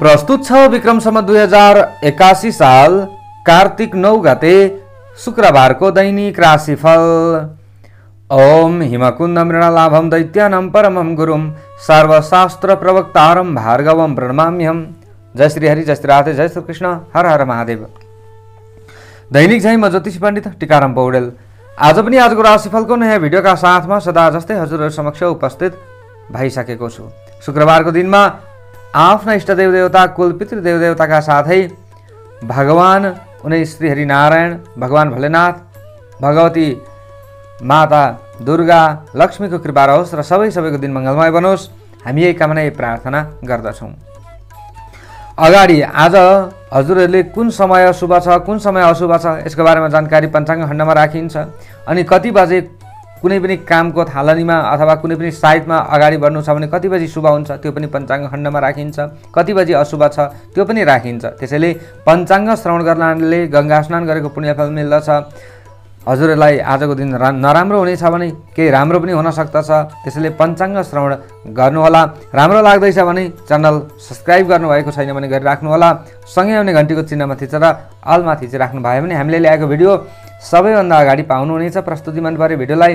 प्रस्तुत छ विक्रमसम्म दुई हजार एकासी साल कार्तिक नौ गते शुक्रबारको दैनिक राशिफल। ओम हिमकुन्द मृणलाभम दैत्यानं परमं गुरुं सर्वशास्त्र प्रवक्तारं भार्गवं प्रणमाम्यहम। जय श्री हरि जय श्री राधे जय श्री कृष्ण हर हर महादेव। दैनिक झै म ज्योतिष पण्डित टिकाराम पौडेल आज पनि आजको राशिफलको नयाँ भिडियोका साथमा सदा जस्तै हजुरहरू समक्ष उपस्थित भइसकेको छु। शुक्रबारको दिनमा आफ्ना इष्टदेव देवता कुल पितृ देवदेवताका साथै भगवान उनै श्री हरिनारायण भगवान भोलेनाथ भगवती माता दुर्गा लक्ष्मीको कृपा रहोस् र सबै सबैको दिन मङ्गलमय बनोस्। हामी यही कामना प्रार्थना गर्दछौँ। अगाडि आज हजुरहरूले कुन समय शुभ छ कुन समय अशुभ छ यसको बारेमा जानकारी पञ्चाङ्ग खण्डमा राखिन्छ। अनि कति बजे कुनै पनि कामको थालनीमा अथवा कुनै पनि साइटमा अगाडि बढ्नु छ भने कति बजी शुभ हुन्छ त्यो पनि पञ्चाङ्ग खण्डमा राखिन्छ। कति बजी अशुभ छ त्यो पनि राखिन्छ। त्यसैले पञ्चाङ्ग श्रवण गर्नाले गङ्गा स्नान गरेको पुण्यफल मिल्दछ। हजुरहरूलाई आजको दिन रा नराम्रो हुनेछ भने केही राम्रो पनि हुनसक्दछ त्यसैले पञ्चाङ्ग श्रवण गर्नुहोला। राम्रो लाग्दैछ भने च्यानल सब्सक्राइब गर्नुभएको छैन भने गरिराख्नुहोला। सँगै आउने घन्टीको चिन्हमा थिचेर अलमा थिचिराख्नु भयो भने हामीले ल्याएको भिडियो सबैभन्दा अगाडि पाउनुहुनेछ। प्रस्तुति मन पऱ्यो भिडियोलाई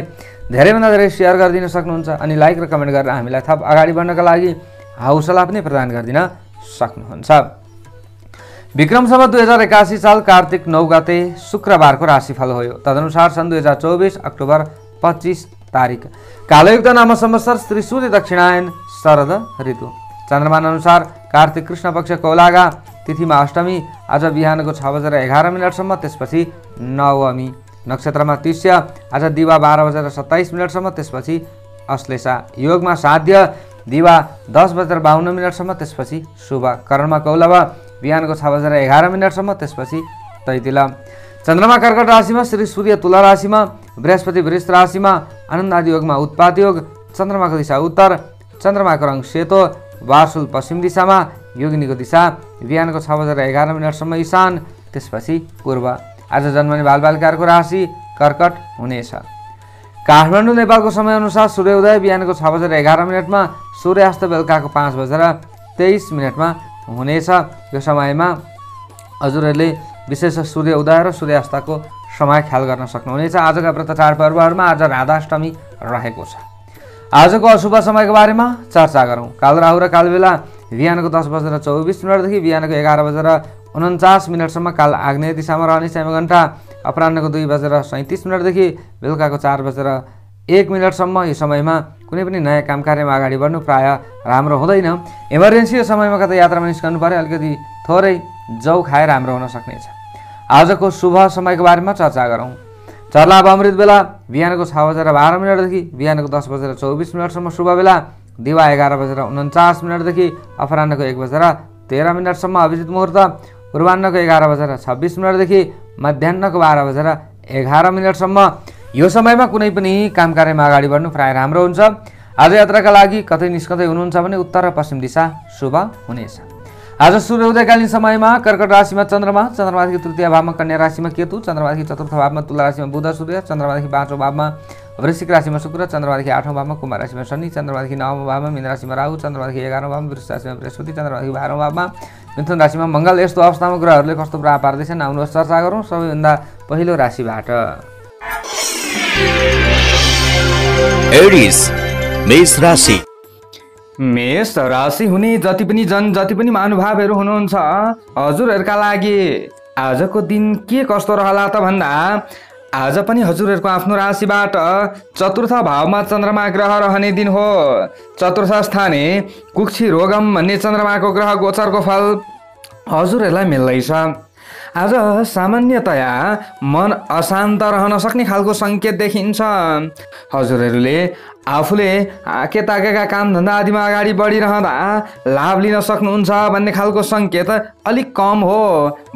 धेरैभन्दा धेरै सेयर गरिदिन सक्नुहुन्छ अनि लाइक र कमेन्ट गरेर हामीलाई थप अगाडि बढ्नका लागि हौसला पनि प्रदान गरिदिन सक्नुहुन्छ। विक्रमसम्म दुई हजार एकासी साल कार्तिक नौ गते शुक्रबारको राशिफल हो तदनुसार सन् दुई हजार चौबिस अक्टोबर पच्चिस तारिक। कालयुक्त नाम संवत्सर श्री सूर्य दक्षिणायन शरद ऋतु। चन्द्रमान अनुसार कार्तिक कृष्ण पक्ष कौलागा तिथिमा अष्टमी आज बिहानको छ बजेर एघार मिनटसम्म त्यसपछि नवमी। नक्षत्रमा तिष्य आज दिवा बाह्र बजेर सत्ताइस मिनटसम्म त्यसपछि अश्लेषा। योगमा साध्य दिवा दस बजेर बाहन्न मिनटसम्म त्यसपछि शुभ। करणमा कौलव बिहानको छ बजेर एघार मिनटसम्म त्यसपछि तैतिल। चन्द्रमा कर्कट राशिमा श्री सूर्य तुला राशिमा बृहस्पति वृष राशिमा आनन्द आदि योगमा उत्पात योग चन्द्रमाको दिशा उत्तर चन्द्रमाको रङ सेतो वार्सुल पश्चिम दिशामा योगिनीको दिशा बिहानको छ बजेर एघार मिनटसम्म इशान त्यसपछि पूर्व। आज जन्मने बालबालिकाहरूको राशि कर्कट हुनेछ। काठमाडौँ नेपालको समयअनुसार सूर्योदय बिहानको छ बजेर एघार मिनटमा सूर्यास्त बेलुकाको पाँच बजेर तेइस मिनटमा हुनेछ। यो समयमा हजुरहरूले विशेष सूर्य उदय र सूर्यास्तको समय ख्याल गर्न सक्नुहुनेछ। आजका व्रत चाडपर्वहरूमा आज राधाष्टमी रहेको छ। आजको अशुभ समयको बारेमा चर्चा गरौँ। काल राहु र कालबेला बिहानको दस बजेर चौबिस मिनटदेखि बिहानको एघार बजेर उन्चास मिनटसम्म काल आग्नेय दिशामा रहने समय घन्टा अपरान्हको दुई बजेर सैँतिस मिनटदेखि बेलुकाको चार बजेर एक मिनटसम्म यो समयमा कुनै पनि नयाँ काम कार्यमा अगाडि बढ्नु प्राय राम्रो हुँदैन। इमर्जेन्सी समयमा कतै यात्रामा निस्कनु पऱ्यो अलिकति थोरै जौ खाएर राम्रो हुन सक्नेछ। आजको शुभ समयको बारेमा चर्चा गरौँ। चर्लाभ अमृत बेला बिहानको छ बजेर बाह्र मिनटदेखि बिहानको दस बजेर चौबिस मिनटसम्म शुभ बेला दिवा एघार बजेर उन्चास मिनटदेखि अपरान्हको एक बजेर तेह्र मिनटसम्म अभिजित मुहुर्त पूर्वान्नको एघार बजेर छब्बिस मिनटदेखि मध्याहको बाह्र बजेर एघार मिनटसम्म यो समयमा कुनै पनि काम कार्यमा अगाडि बढ्नु प्रायः राम्रो हुन्छ। आज यात्राका लागि कतै निस्कँदै हुनुहुन्छ भने उत्तर र पश्चिम दिशा शुभ हुनेछ। आज सूर्योदयकालीन समयमा कर्कट राशिमा चन्द्रमा चन्द्रमादेखि तृतीय भावमा कन्या राशिमा केतु चन्द्रमादेखि चतुर्थ भावमा तुला राशिमा बुध सूर्य चन्द्रमादेखि पाँचौँ भावमा वृश्चिक राशिमा शुक्र चन्द्रमादेखि आठौँ भावमा कुम्भ राशिमा शनि चन्द्रमादेखि नवौँ भावमा मीन राशिमा राहु चन्द्रमादेखि एघारौँ भावमा वृष राशिमा बृहस्पति चन्द्रमादेखि बाह्रौँ भावमा मिथुन राशिमा मङ्गल। यस्तो अवस्थामा ग्रहहरूले कस्तो प्रभाव पार्दैछन् आउनुहोस् चर्चा गरौँ। सबैभन्दा पहिलो राशिबाट। एडिस मेष राशि मेष राशि हुने जति पनि जन जति पनि महानुभावहरू हुनुहुन्छ हजुरहरूका लागि आजको दिन के कस्तो रहला त भन्दा आज पनि हजुरहरूको आफ्नो राशिबाट चतुर्थ भावमा चन्द्रमा ग्रह रहने दिन हो। चतुर्थ स्थाने कुक्षी रोगम भन्ने चन्द्रमाको ग्रह गोचरको फल हजुरहरूलाई मिल्दैछ। आज सामान्यतया मन अशान्त रहन सक्ने खालको सङ्केत देखिन्छ। हजुरहरूले आफूले आके ताकेका कामधन्दा आदिमा अगाडि बढिरहँदा लाभ लिन सक्नुहुन्छ भन्ने खालको सङ्केत अलिक कम हो।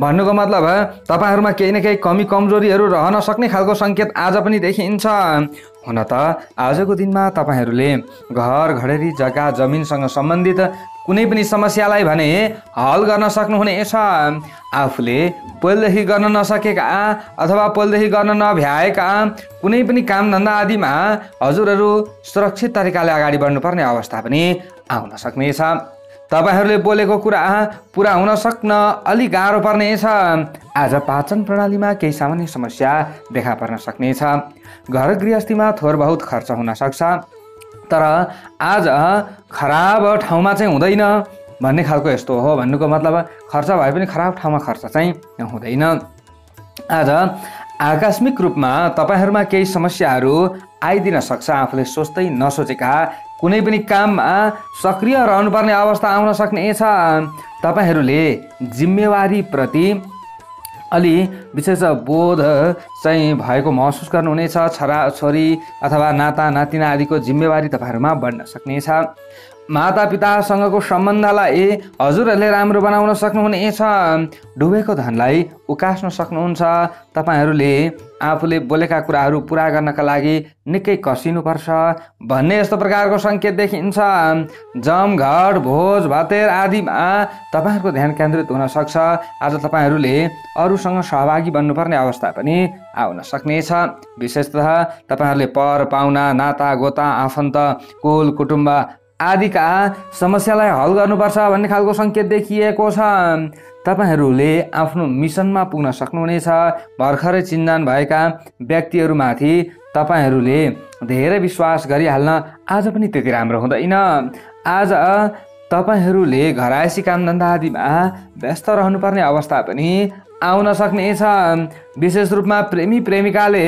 भन्नुको मतलब तपाईँहरूमा केही न केही कमी कमजोरीहरू रहन सक्ने खालको सङ्केत आज पनि देखिन्छ। हुन त आजको दिनमा तपाईँहरूले घर घडेरी जग्गा जमिनसँग सम्बन्धित कुनै पनि समस्यालाई भने हल गर्न सक्नुहुनेछ आफूले पहिलेदेखि गर्न नसकेका अथवा पहिलेदेखि गर्न नभ्याएका कुनै पनि कामधन्दा आदिमा हजुरहरू सुरक्षित तरिकाले अगाडि बढ्नुपर्ने अवस्था पनि आउन सक्नेछ। तपाईँहरूले बोलेको कुरा पुरा हुन सक्न अलिक गाह्रो पर्नेछ। आज पाचन प्रणालीमा केही सामान्य समस्या देखा पर्न सक्नेछ। घर गृहस्थीमा थोर बहुत खर्च हुन सक्छ। तर आज खराब ठाउँमा चाहिँ हुँदैन भन्ने खालको यस्तो हो भन्नुको मतलब खर्च भए पनि खराब ठाउँमा खर्च चाहिँ हुँदैन। आज आकस्मिक रूपमा तपाईँहरूमा केही समस्याहरू आइदिन सक्छ। आफूले सोच्दै नसोचेका कुनै पनि काममा सक्रिय रहनुपर्ने अवस्था आउन सक्नेछ तपाईँहरूले जिम्मेवारीप्रति अलि विशेष बोध चाहिँ भएको महसुस गर्नुहुनेछ छोरा छोरी अथवा नाता नातिना आदिको जिम्मेवारी तपाईँहरूमा बढ्न सक्नेछ। मातापितासँगको सम्बन्धलाई हजुरहरूले राम्रो बनाउन सक्नुहुनेछ। डुबेको धनलाई उकास्न सक्नुहुन्छ। तपाईँहरूले आफूले बोलेका कुराहरू पुरा गर्नका लागि निकै कसिनुपर्छ भन्ने यस्तो प्रकारको सङ्केत देखिन्छ। जमघट भोज भतेर आदिमा तपाईँहरूको ध्यान केन्द्रित हुन सक्छ। आज तपाईँहरूले अरूसँग सहभागी बन्नुपर्ने अवस्था पनि आउन सक्नेछ। विशेषतः तपाईँहरूले पर पाहुना नाता गोता आफन्त कुल कुटुम्ब आदिका समस्यालाई हल गर्नुपर्छ भन्ने खालको सङ्केत देखिएको छ। तपाईँहरूले आफ्नो मिसनमा पुग्न सक्नुहुनेछ। भर्खरै चिन्जान भएका व्यक्तिहरूमाथि तपाईँहरूले धेरै विश्वास गरिहाल्न आज पनि त्यति राम्रो हुँदैन। आज तपाईँहरूले घरायसी कामधन्दा आदिमा व्यस्त रहनुपर्ने अवस्था पनि आउन सक्नेछ विशेष रूपमा प्रेमी प्रेमिकाले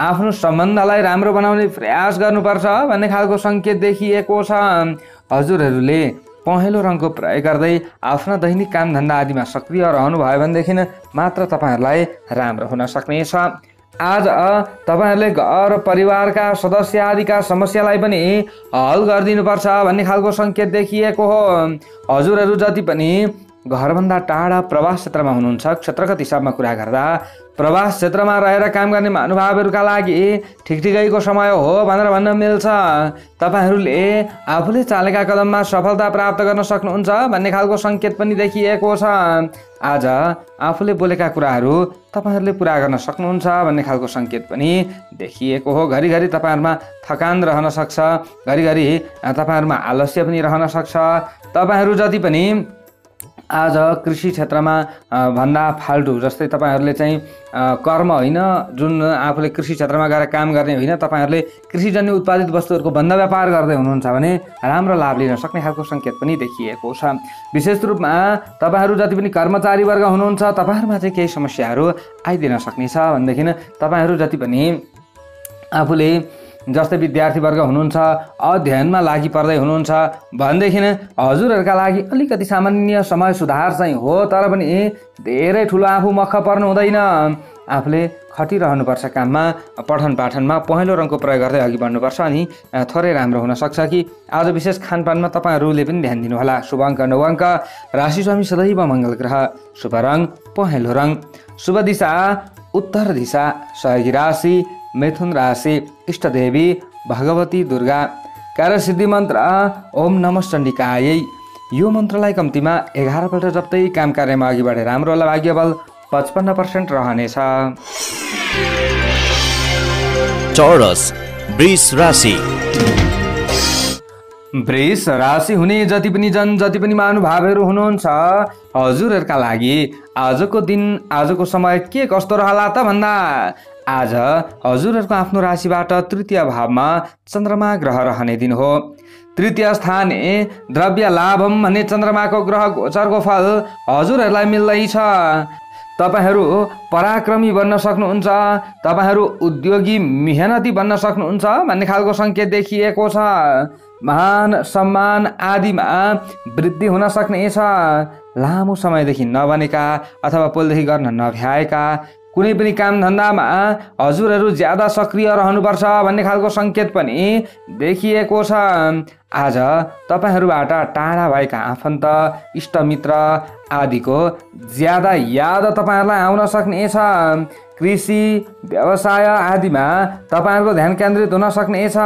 आफ्नो सम्बन्धलाई राम्रो बनाउने प्रयास गर्नुपर्छ भन्ने खालको सङ्केत देखिएको छ। हजुरहरूले पहेँलो रङको प्रयोग गर्दै आफ्ना दैनिक कामधन्दा आदिमा सक्रिय रहनुभयो भनेदेखि मात्र तपाईँहरूलाई राम्रो हुन सक्नेछ आज तपाईँहरूले घर परिवारका सदस्य आदिका समस्यालाई पनि हल गरिदिनुपर्छ भन्ने खालको सङ्केत देखिएको हो। हजुरहरू जति पनि घरभन्दा टाढा प्रवास क्षेत्रमा हुनुहुन्छ। क्षेत्रगत हिसाबमा कुरा गर्दा प्रवास क्षेत्रमा रहेर काम गर्ने महानुभावहरूका लागि ठिक ठिकैको समय हो भनेर भन्न मिल्छ। तपाईँहरूले आफूले चालेका कदममा सफलता प्राप्त गर्न सक्नुहुन्छ भन्ने खालको सङ्केत पनि देखिएको छ। आज आफूले बोलेका कुराहरू तपाईँहरूले पुरा गर्न सक्नुहुन्छ भन्ने खालको सङ्केत पनि देखिएको हो। घरिघरि तपाईँहरूमा थकान रहन सक्छ। घरिघरि तपाईँहरूमा आलस्य पनि रहन सक्छ। तपाईँहरू जति पनि आज कृषि क्षेत्रमा भन्दा फाल्टु जस्तै तपाईँहरूले चाहिँ कर्म होइन जुन आफूले कृषि क्षेत्रमा गएर काम गर्ने होइन तपाईँहरूले कृषिजन्य उत्पादित वस्तुहरूको भन्दा व्यापार गर्दै हुनुहुन्छ भने राम्रो लाभ लिन सक्ने खालको सङ्केत पनि देखिएको छ। विशेष रूपमा तपाईँहरू जति पनि कर्मचारी वर्ग हुनुहुन्छ तपाईँहरूमा चाहिँ केही समस्याहरू आइदिन सक्नेछ। भनेदेखि तपाईँहरू जति पनि आफूले जस्तै विद्यार्थीवर्ग हुनुहुन्छ अध्ययनमा लागि पर्दै हुनुहुन्छ भनेदेखि हजुरहरूका लागि अलिकति सामान्य समय सुधार चाहिँ हो तर पनि धेरै ठुलो आफू मख पर्नु हुँदैन। आफूले खटिरहनुपर्छ काममा पठन पाठनमा पहेँलो रङको प्रयोग गर्दै अघि बढ्नुपर्छ अनि थोरै राम्रो हुनसक्छ कि। आज विशेष खानपानमा तपाईँहरूले पनि ध्यान दिनुहोला। शुभ अङ्क नौ अङ्क। राशि स्वामी सदैव मङ्गल ग्रह। शुभ रङ पहेँलो रङ। शुभ दिशा उत्तर दिशा सहयोगी राशि। मिथुन राशि इष्टदेवी भगवती दुर्गा कार्यसिद्धि मन्त्र ओम नम चण्डिकायै। यो मन्त्रलाई कम्तीमा एघारपल्ट जप्दै काम कार्यमा अघि बढे राम्रो भाग्य बल पचपन्न पर्सेन्ट रहनेछ। चौरस वृष राशि। वृष राशि हुने जति पनि जन जति पनि महानुभावहरू हुनुहुन्छ हजुरहरूका लागि आजको दिन आजको समय के कस्तो रहला त भन्दा आज हजुरहरूको आफ्नो राशिबाट तृतीय भावमा चन्द्रमा ग्रह रहने दिन हो। तृतीय स्थान द्रव्य लाभम भन्ने चन्द्रमाको ग्रह गोचरको फल हजुरहरूलाई मिल्दैछ। तपाईँहरू पराक्रमी बन्न सक्नुहुन्छ तपाईँहरू उद्योगी मेहनती बन्न सक्नुहुन्छ भन्ने खालको सङ्केत देखिएको छ। महान सम्मान आदिमा वृद्धि हुन सक्नेछ। लामो समयदेखि नबनेका अथवा पोलदेखि गर्न नभ्याएका कुनै पनि काम धन्दामा हजुरहरू ज्यादा सक्रिय रहनुपर्छ भन्ने खालको सङ्केत पनि देखिएको छ। आज तपाईँहरूबाट टाढा भएका आफन्त इष्टमित्र आदिको ज्यादा याद तपाईँहरूलाई आउन सक्नेछ कृषि व्यवसाय आदिमा तपाईँहरूको ध्यान केन्द्रित हुन सक्नेछ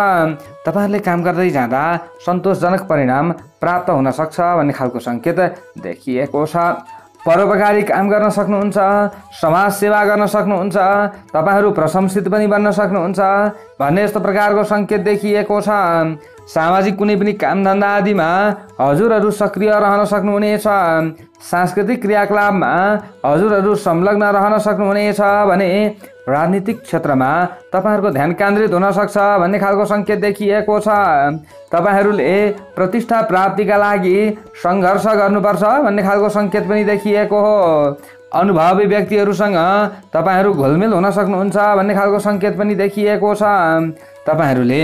तपाईँहरूले काम गर्दै जाँदा सन्तोषजनक परिणाम प्राप्त हुन सक्छ भन्ने खालको सङ्केत देखिएको छ। परोपकारी काम गर्न सक्नुहुन्छ समाज सेवा गर्न सक्नुहुन्छ तपाईँहरू प्रशंसित पनि बन्न सक्नुहुन्छ भन्ने यस्तो प्रकारको सङ्केत देखिएको छ। सामाजिक कुनै पनि कामधन्दा आदिमा हजुरहरू सक्रिय रहन सक्नुहुनेछ। सांस्कृतिक क्रियाकलापमा हजुरहरू संलग्न रहन सक्नुहुनेछ भने राजनीतिक क्षेत्रमा तपाईँहरूको ध्यान केन्द्रित हुन सक्छ भन्ने खालको सङ्केत देखिएको छ। तपाईँहरूले प्रतिष्ठा प्राप्तिका लागि सङ्घर्ष गर्नुपर्छ भन्ने खालको सङ्केत पनि देखिएको हो। अनुभवी व्यक्तिहरूसँग तपाईँहरू घुलमिल हुन सक्नुहुन्छ भन्ने खालको सङ्केत पनि देखिएको छ। तपाईँहरूले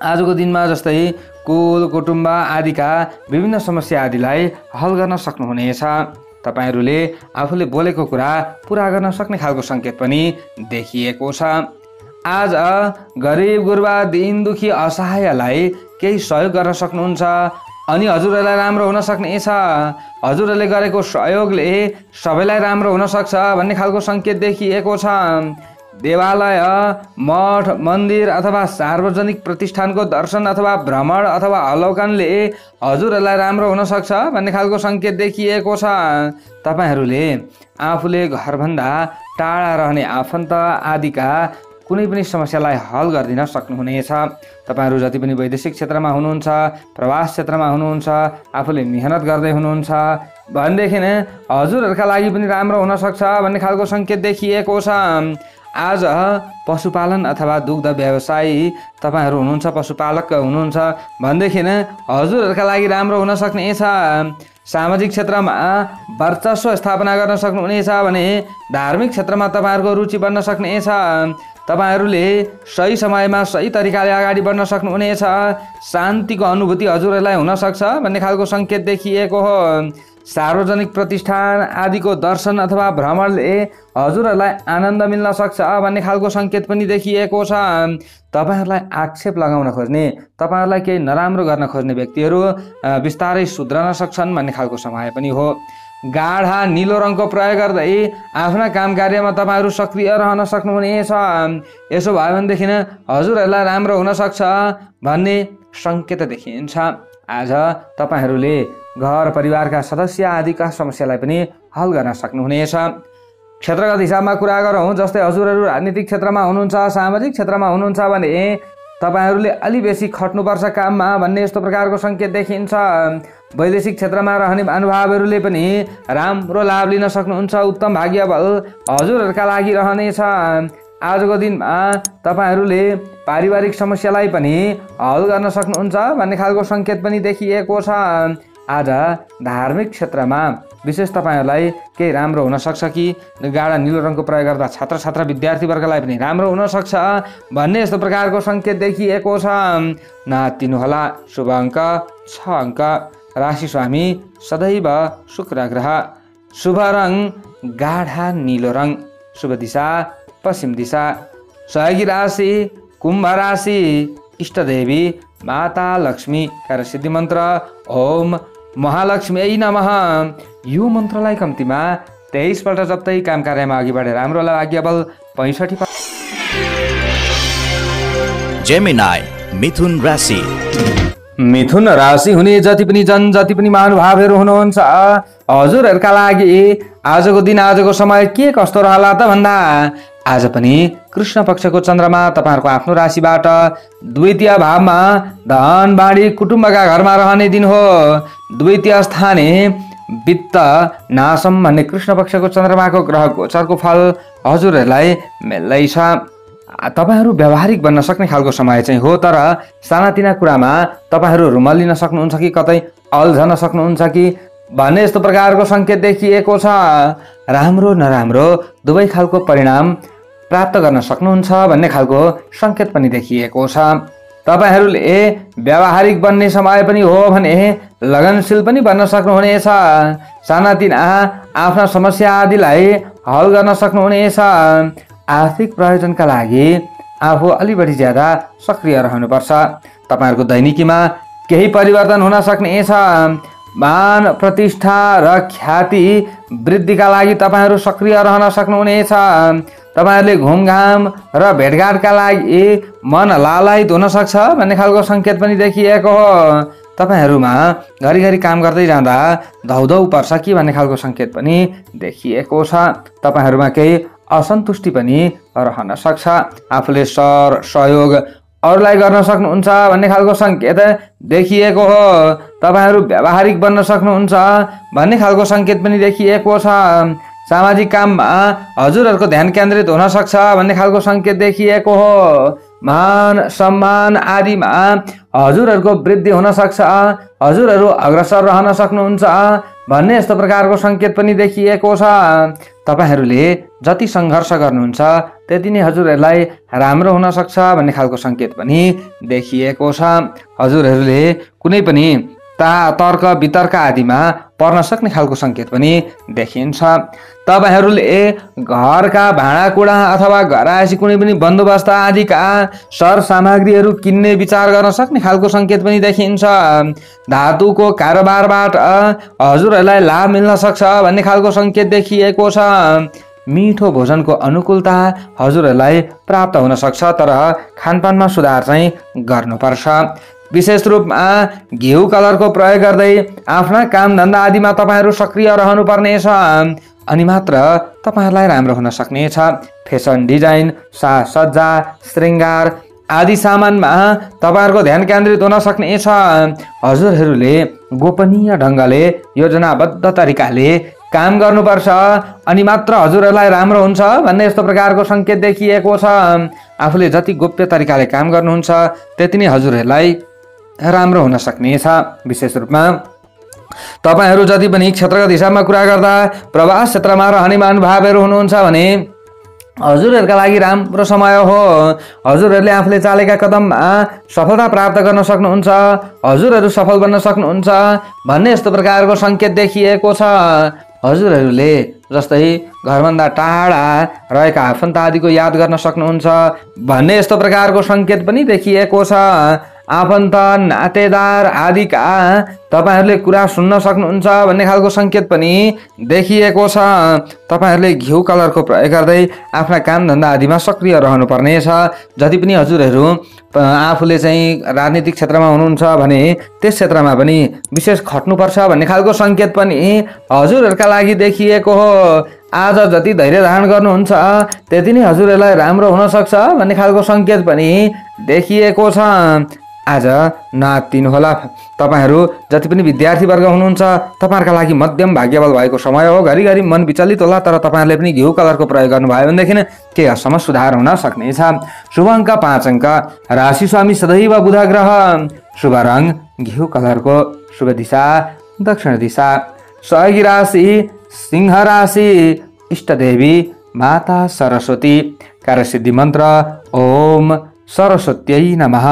आजको दिनमा जस्तै कुल कुटुम्ब आदिका विभिन्न समस्या आदिलाई हल गर्न सक्नुहुनेछ। तपाईँहरूले आफूले बोलेको कुरा पुरा गर्न सक्ने खालको सङ्केत पनि देखिएको छ। आज गरिब गुरुबा दिन दुखी असहायलाई केही सहयोग गर्न सक्नुहुन्छ। अनि हजुरहरूलाई राम्रो हुन सक्नेछ हजुरहरूले गरेको सहयोगले सबैलाई राम्रो हुनसक्छ भन्ने खालको सङ्केत देखिएको छ। देवालय मठ मन्दिर अथवा सार्वजनिक प्रतिष्ठानको दर्शन अथवा भ्रमण अथवा अवलोकनले हजुरहरूलाई राम्रो हुनसक्छ भन्ने खालको सङ्केत देखिएको छ। तपाईँहरूले आफूले घरभन्दा टाढा रहने आफन्त आदिका कुनै पनि समस्यालाई हल गरिदिन सक्नुहुनेछ। तपाईँहरू जति पनि वैदेशिक क्षेत्रमा हुनुहुन्छ प्रवास क्षेत्रमा हुनुहुन्छ आफूले मिहिनेत गर्दै हुनुहुन्छ भनेदेखि हजुरहरूका लागि पनि राम्रो हुनसक्छ भन्ने खालको सङ्केत देखिएको छ। आज पशुपालन अथवा दुग्ध व्यवसायी तपाईँहरू हुनुहुन्छ पशुपालक हुनुहुन्छ भनेदेखि हजुरहरूका लागि राम्रो हुन सक्नेछ सामाजिक क्षेत्रमा वर्चस्व स्थापना गर्न सक्नुहुनेछ भने धार्मिक क्षेत्रमा तपाईँहरूको रुचि बढ्न सक्नेछ तपाईँहरूले सही समयमा सही तरिकाले अगाडि बढ्न सक्नुहुनेछ शान्तिको अनुभूति हजुरहरूलाई हुनसक्छ भन्ने खालको सङ्केत देखिएको हो। सार्वजनिक प्रतिष्ठान आदिको दर्शन अथवा भ्रमणले हजुरहरूलाई आनन्द मिल्न सक्छ भन्ने खालको सङ्केत पनि देखिएको छ। तपाईँहरूलाई आक्षेप लगाउन खोज्ने तपाईँहरूलाई केही नराम्रो गर्न खोज्ने व्यक्तिहरू बिस्तारै सुध्रन सक्छन् भन्ने खालको समय पनि हो। गाढा निलो रङको प्रयोग गर्दै आफ्ना काम कार्यमा तपाईँहरू सक्रिय रहन सक्नुहुनेछ यसो भयो भनेदेखि हजुरहरूलाई राम्रो हुनसक्छ भन्ने सङ्केत देखिन्छ। आज तपाईँहरूले घर परिवारका सदस्य आदिका समस्यालाई पनि हल गर्न सक्नुहुनेछ। क्षेत्रगत हिसाबमा कुरा गरौँ जस्तै हजुरहरू राजनीतिक क्षेत्रमा हुनुहुन्छ सामाजिक क्षेत्रमा हुनुहुन्छ भने तपाईँहरूले अलि बेसी खट्नुपर्छ काममा भन्ने यस्तो प्रकारको सङ्केत देखिन्छ। वैदेशिक क्षेत्रमा रहने महानुभावहरूले पनि राम्रो लाभ लिन सक्नुहुन्छ उत्तम भाग्य बल हजुरहरूका लागि रहनेछ। आजको दिनमा तपाईँहरूले पारिवारिक समस्यालाई पनि हल गर्न सक्नुहुन्छ भन्ने खालको सङ्केत पनि देखिएको छ। आज धार्मिक क्षेत्रमा विशेष तपाईँहरूलाई केही राम्रो हुनसक्छ कि? गाडा निलो रङको प्रयोग गर्दा छात्र छात्र विद्यार्थीवर्गलाई पनि राम्रो हुनसक्छ भन्ने यस्तो प्रकारको सङ्केत देखिएको छ। नातिनुहोला शुभ अङ्क छ अङ्क राशि स्वामी सदैव शुक्र ग्रह शुभ रङ गाढा निलो रङ। शुभ दिशा पश्चिम दिशा। सहयोगी राशि कुम्भ राशि इष्टदेवी माता लक्ष्मी सिद्धि मन्त्र ओम महालक्ष्मी नमः। यो मन्त्रलाई कम्तीमा तेइसपल्ट जप्तै काम कार्यमा अघि बढेर हाम्रो भाग्य बल पैँसठी जेमिनाई मिथुन राशि। मिथुन राशि हुने जति पनि जन जति पनि महानुभावहरू हुनुहुन्छ हजुरहरूका लागि आजको दिन आजको समय के कस्तो रहला त भन्दा आज पनि कृष्ण पक्षको चन्द्रमा तपाईँहरूको आफ्नो राशिबाट द्वितीय भावमा धन बाढी कुटुम्बका घरमा रहने दिन हो। द्वितीय स्थाने वित्त नासम भन्ने कृष्ण पक्षको चन्द्रमाको ग्रह गोचरको फल हजुरहरूलाई मिल्दैछ। तपाईँहरू व्यावहारिक बन्न सक्ने खालको समय चाहिँ हो तर सानातिना कुरामा तपाईँहरू रुमल लिन सक्नुहुन्छ कि कतै अल्झन सक्नुहुन्छ कि भन्ने यस्तो प्रकारको सङ्केत देखिएको छ। राम्रो नराम्रो दुवै खालको परिणाम प्राप्त गर्न सक्नुहुन्छ भन्ने खालको सङ्केत पनि देखिएको छ। तपाईँहरूले व्यावहारिक बन्ने समय पनि हो भने लगनशील पनि बन्न सक्नुहुनेछ। सानातिना आफ्ना समस्या आदिलाई हल गर्न सक्नुहुनेछ। आर्थिक प्रयोजनका लागि आफू अलि बढी ज्यादा सक्रिय रहनुपर्छ। तपाईँहरूको दैनिकीमा केही परिवर्तन हुन सक्नेछ। मान प्रतिष्ठा र ख्याति वृद्धिका लागि तपाईँहरू सक्रिय रहन सक्नुहुनेछ। तपाईँहरूले घुमघाम र भेटघाटका लागि मन लालायित हुन सक्छ भन्ने खालको सङ्केत पनि देखिएको हो। तपाईँहरूमा घरिघरि काम गर्दै जाँदा धौधौ पर्छ कि भन्ने खालको सङ्केत पनि देखिएको छ। तपाईँहरूमा केही असन्तुष्टि पनि रहन सक्छ। आफूले सर सहयोग अरूलाई गर्न सक्नुहुन्छ भन्ने खालको सङ्केत देखिएको हो। तपाईँहरू व्यावहारिक बन्न सक्नुहुन्छ भन्ने खालको सङ्केत पनि देखिएको छ। सामाजिक काममा हजुरहरूको ध्यान केन्द्रित हुन सक्छ भन्ने खालको सङ्केत देखिएको हो। मान सम्मान आदिमा हजुरहरूको वृद्धि हुन सक्छ हजुरहरू अग्रसर रहन सक्नुहुन्छ भन्ने यस्तो प्रकारको सङ्केत पनि देखिएको छ। तपाईँहरूले जति सङ्घर्ष गर्नुहुन्छ त्यति नै हजुरहरूलाई राम्रो हुन सक्छ भन्ने खालको सङ्केत पनि देखिएको छ। हजुरहरूले कुनै पनि ता तर्क वितर्क आदिमा पर्न सक्ने खालको सङ्केत पनि देखिन्छ। तपाईँहरूले घरका भाँडाकुँडा अथवा घर आएपछि कुनै पनि बन्दोबस्त आदिका सर सामग्रीहरू किन्ने विचार गर्न सक्ने खालको सङ्केत पनि देखिन्छ। धातुको कारोबारबाट हजुरहरूलाई लाभ मिल्न सक्छ भन्ने खालको सङ्केत देखिएको छ। मिठो भोजनको अनुकूलता हजुरहरूलाई प्राप्त हुन सक्छ तर खानपानमा सुधार चाहिँ गर्नुपर्छ। विशेष रूपमा घिउ कलरको प्रयोग गर्दै आफ्ना काम धन्दा आदिमा तपाईँहरू सक्रिय रहनुपर्नेछ अनि मात्र तपाईँहरूलाई राम्रो हुन सक्नेछ। फेसन डिजाइन साजसज्जा श्रृङ्गार आदि सामानमा तपाईँहरूको ध्यान केन्द्रित हुन सक्नेछ। हजुरहरूले गोपनीय ढङ्गले योजनाबद्ध तरिकाले काम गर्नुपर्छ। अनि मात्र हजुरहरूलाई राम्रो हुन्छ भन्ने यस्तो प्रकारको सङ्केत देखिएको छ। आफूले जति गोप्य तरिकाले काम गर्नुहुन्छ त्यति नै हजुरहरूलाई राम्रो हुन सक्नेछ विशेष रूपमा। तपाईँहरू जति पनि क्षेत्रगत हिसाबमा कुरा गर्दा प्रवास क्षेत्रमा रहने महानुभावहरू हुनुहुन्छ भने हजुरहरूका लागि राम्रो समय हो। हजुरहरूले आफूले चालेका कदममा सफलता प्राप्त गर्न सक्नुहुन्छ हजुरहरू सफल बन्न सक्नुहुन्छ भन्ने यस्तो प्रकारको सङ्केत देखिएको छ। हजुरहरूले जस्तै घरभन्दा टाढा रहेका आफन्त आदिको याद गर्न सक्नुहुन्छ भन्ने यस्तो प्रकारको सङ्केत पनि देखिएको छ। आफन्त नातेदार आदिका तपाईँहरूले कुरा सुन्न सक्नुहुन्छ भन्ने खालको सङ्केत पनि देखिएको छ। तपाईँहरूले घिउ कलरको प्रयोग गर्दै आफ्ना काम धन्दा आदिमा सक्रिय रहनुपर्नेछ जति पनि हजुरहरू आफूले चाहिँ राजनीतिक क्षेत्रमा हुनुहुन्छ भने त्यस क्षेत्रमा पनि विशेष खट्नुपर्छ भन्ने खालको सङ्केत पनि हजुरहरूका लागि देखिएको हो। आज जति धैर्य धारण गर्नुहुन्छ त्यति नै हजुरहरूलाई राम्रो हुनसक्छ भन्ने खालको सङ्केत पनि देखिएको छ। आज होला। तपाईँहरू जति पनि विद्यार्थीवर्ग हुनुहुन्छ तपाईँहरूका लागि मध्यम भाग्यबल भएको समय हो। घरिघरि मन विचलित होला तर तपाईँहरूले पनि घिउ कलरको प्रयोग गर्नुभयो भनेदेखि केही हदसम्म सुधार हुन सक्नेछ। शुभ अङ्क पाँच अङ्क। राशि स्वामी सदैव बुध ग्रह शुभ रङ घिउ कलरको। शुभ दिशा दक्षिण दिशा। सहयोगी राशि सिंह राशि। इष्टदेवी माता सरस्वती। कार्यसिद्धि मन्त्र ओम सरस्वत्यै नमः।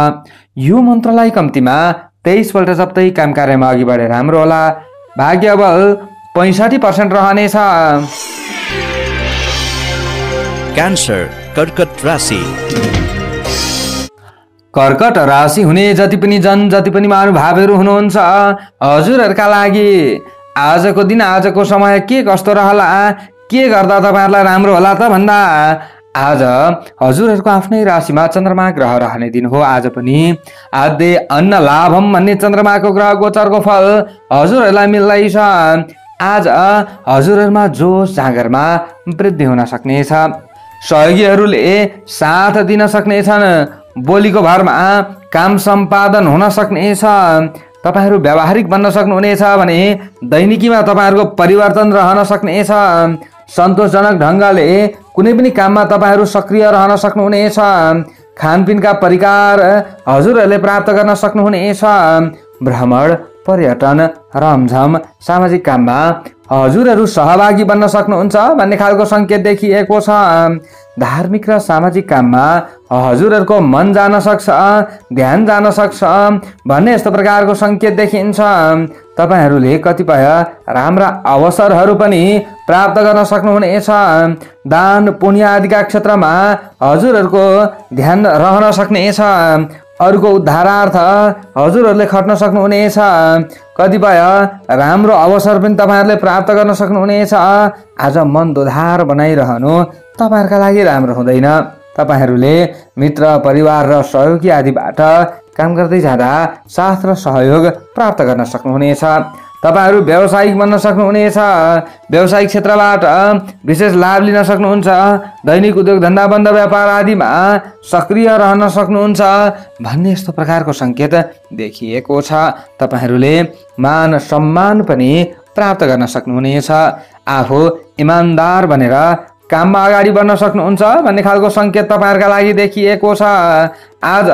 यो मन्त्रलाई कम्तीमा तेइसपल्ट जप्तै काम कार्यमा अघि बढेर राम्रो होला। भाग्यबल पैँसाठी पर्सेन्ट रहनेछ। क्यान्सर कर्कट राशि। कर्कट राशि हुने जति पनि जन जति पनि महानुभावहरू हुनुहुन्छ हजुरहरूका लागि आजको दिन आजको समय के कस्तो रहला के गर्दा तपाईँहरूलाई राम्रो होला त भन्दा आज हजुरहरूको आफ्नै राशिमा चन्द्रमा ग्रह रहने दिन हो। आज पनि आद्य अन्न लाभम भन्ने चन्द्रमाको ग्रह गोचरको फल हजुरहरूलाई मिल्दैछ। आज हजुरहरूमा जोस जाँगरमा वृद्धि हुन सक्नेछ। सहयोगीहरूले साथ दिन सक्नेछन्। बोलीको भरमा काम सम्पादन हुन सक्नेछ। तपाईँहरू व्यावहारिक बन्न सक्नुहुनेछ भने दैनिकीमा तपाईँहरूको परिवर्तन रहन सक्नेछ। सन्तोषजनक ढङ्गले कुनै पनि काममा तपाईँहरू सक्रिय रहन सक्नुहुनेछ खानपिनका परिकार हजुरहरूले प्राप्त गर्न सक्नुहुनेछ भ्रमण पर्यटन रमझम सामाजिक काममा हजुरहरू सहभागी बन्न सक्नुहुन्छ भन्ने खालको सङ्केत देखिएको छ। धार्मिक र सामाजिक काममा हजुरहरूको मन जान सक्छ ध्यान जान सक्छ भन्ने यस्तो प्रकारको सङ्केत देखिन्छ। तपाईँहरूले कतिपय राम्रा अवसरहरू पनि प्राप्त गर्न सक्नुहुनेछ दान पुण्य आदिका क्षेत्रमा हजुरहरूको ध्यान रहन सक्नेछ अरूको उद्धारार्थ हजुरहरूले खट्न सक्नुहुनेछ कतिपय राम्रो अवसर पनि तपाईँहरूले प्राप्त गर्न सक्नुहुनेछ आज मन दोधार बनाइरहनु तपाईँहरूका लागि राम्रो हुँदैन। तपाईँहरूले मित्र परिवार र सहयोगी आदिबाट काम गर्दै जाँदा साथ र सहयोग प्राप्त गर्न सक्नुहुनेछ तपाईँहरू व्यावसायिक बन्न सक्नुहुनेछ व्यावसायिक क्षेत्रबाट विशेष लाभ लिन सक्नुहुन्छ दैनिक उद्योग धन्दा बन्द व्यापार आदिमा सक्रिय रहन सक्नुहुन्छ भन्ने यस्तो प्रकारको सङ्केत देखिएको छ। तपाईँहरूले मान सम्मान पनि प्राप्त गर्न सक्नुहुनेछ। आफू इमान्दार बनेर काममा अगाडि बढ्न सक्नुहुन्छ भन्ने खालको सङ्केत तपाईँहरूका लागि देखिएको छ। आज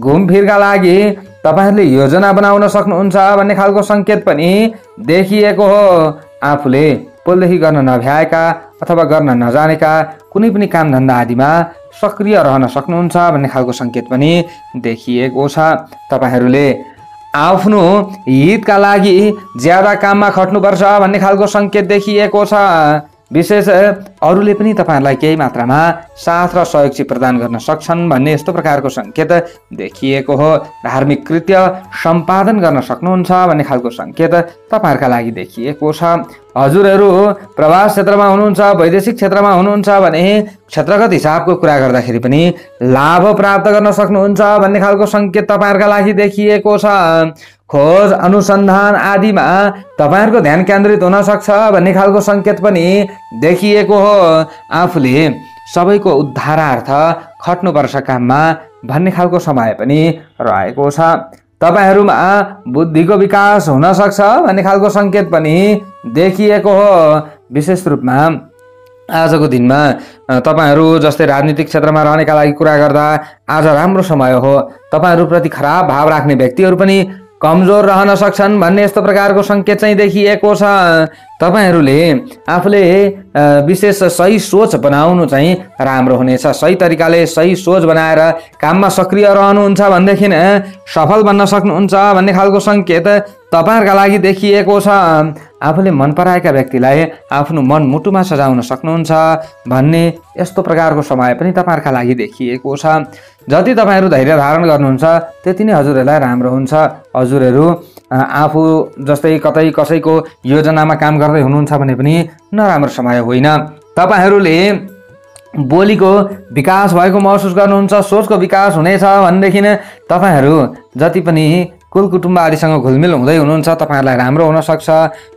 घुमफिरका लागि तपाईँहरूले योजना बनाउन सक्नुहुन्छ भन्ने खालको सङ्केत पनि देखिएको हो। आफूले पोलदेखि गर्न नभ्याएका अथवा गर्न नजानेका कुनै पनि कामधन्दा आदिमा सक्रिय रहन सक्नुहुन्छ भन्ने खालको सङ्केत पनि देखिएको छ। तपाईँहरूले आफ्नो हितका लागि ज्यादा काममा खट्नुपर्छ भन्ने खालको सङ्केत देखिएको छ। विशेष अरूले पनि तपाईँहरूलाई केही मात्रामा साथ र सहयोग चाहिँ प्रदान गर्न सक्छन् भन्ने यस्तो प्रकारको सङ्केत देखिएको हो। धार्मिक कृत्य सम्पादन गर्न सक्नुहुन्छ भन्ने खालको सङ्केत तपाईँहरूका लागि देखिएको छ। हजुरहरू प्रवास क्षेत्रमा हुनुहुन्छ वैदेशिक क्षेत्रमा हुनुहुन्छ भने क्षेत्रगत हिसाबको कुरा गर्दाखेरि पनि लाभ प्राप्त गर्न सक्नुहुन्छ भन्ने खालको सङ्केत तपाईँहरूका लागि देखिएको छ। खोज अनुसन्धान आदिमा तपाईँहरूको ध्यान केन्द्रित हुन सक्छ भन्ने खालको सङ्केत पनि देखिएको हो। आफूले सबैको उद्धारार्थ खट्नुपर्छ काममा भन्ने खालको समय पनि रहेको छ। तपाईँहरूमा बुद्धिको विकास हुन सक्छ भन्ने खालको सङ्केत पनि देखिएको हो। विशेष रूपमा आजको दिनमा तपाईँहरू जस्तै राजनीतिक क्षेत्रमा रहनेका लागि कुरा गर्दा आज राम्रो समय हो। तपाईँहरूप्रति खराब भाव राख्ने व्यक्तिहरू पनि कमजोर रहन सक्छन् भन्ने यस्तो प्रकारको सङ्केत चाहिँ देखिएको छ। तपाईँहरूले आफूले विशेष सही सोच बनाउनु चाहिँ राम्रो हुनेछ। सही तरिकाले सही सोच बनाएर काममा सक्रिय रहनुहुन्छ भनेदेखि सफल बन्न सक्नुहुन्छ भन्ने खालको सङ्केत तपाईँहरूका लागि देखिएको छ। आफूले मन पराएका व्यक्तिलाई आफ्नो मन मुटुमा सजाउन सक्नुहुन्छ भन्ने यस्तो प्रकारको समय पनि तपाईँहरूका लागि देखिएको छ। जति तपाईँहरू धैर्य धारण गर्नुहुन्छ त्यति नै हजुरहरूलाई राम्रो हुन्छ। हजुरहरू आफू जस्तै कतै कसैको योजनामा काम गर्दै हुनुहुन्छ भने पनि नराम्रो समय होइन। तपाईँहरूले बोलीको विकास भएको महसुस गर्नुहुन्छ सोचको विकास हुनेछ भनेदेखि तपाईँहरू जति पनि कुल कुटुम्ब आदिसँग घुलमिल हुँदै हुनुहुन्छ तपाईँहरूलाई राम्रो हुनसक्छ।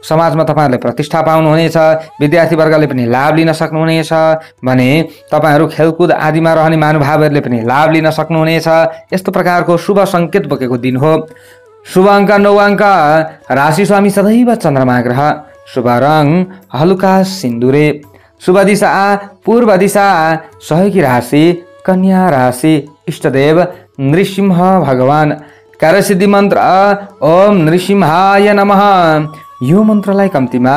समाजमा तपाईँहरूले प्रतिष्ठा पाउनुहुनेछ विद्यार्थी वर्गले पनि लाभ लिन सक्नुहुनेछ भने तपाईँहरू खेलकुद आदिमा रहने महानुभावहरूले पनि लाभ लिन सक्नुहुनेछ। यस्तो प्रकारको शुभ सङ्केत बोकेको दिन हो। शुभ अङ्क नौ अङ्क राशि स्वामी सदैव चन्द्रमा ग्रह। शुभ रङ हलुका सिन्दुरे। शुभ दिशा पूर्व दिशा सहयोगी राशि कन्या राशि इष्टदेव नृसिंह भगवान। कार्यसिद्धि मन्त्र ओम नृसिंहाय नमः यो मन्त्रलाई कम्तीमा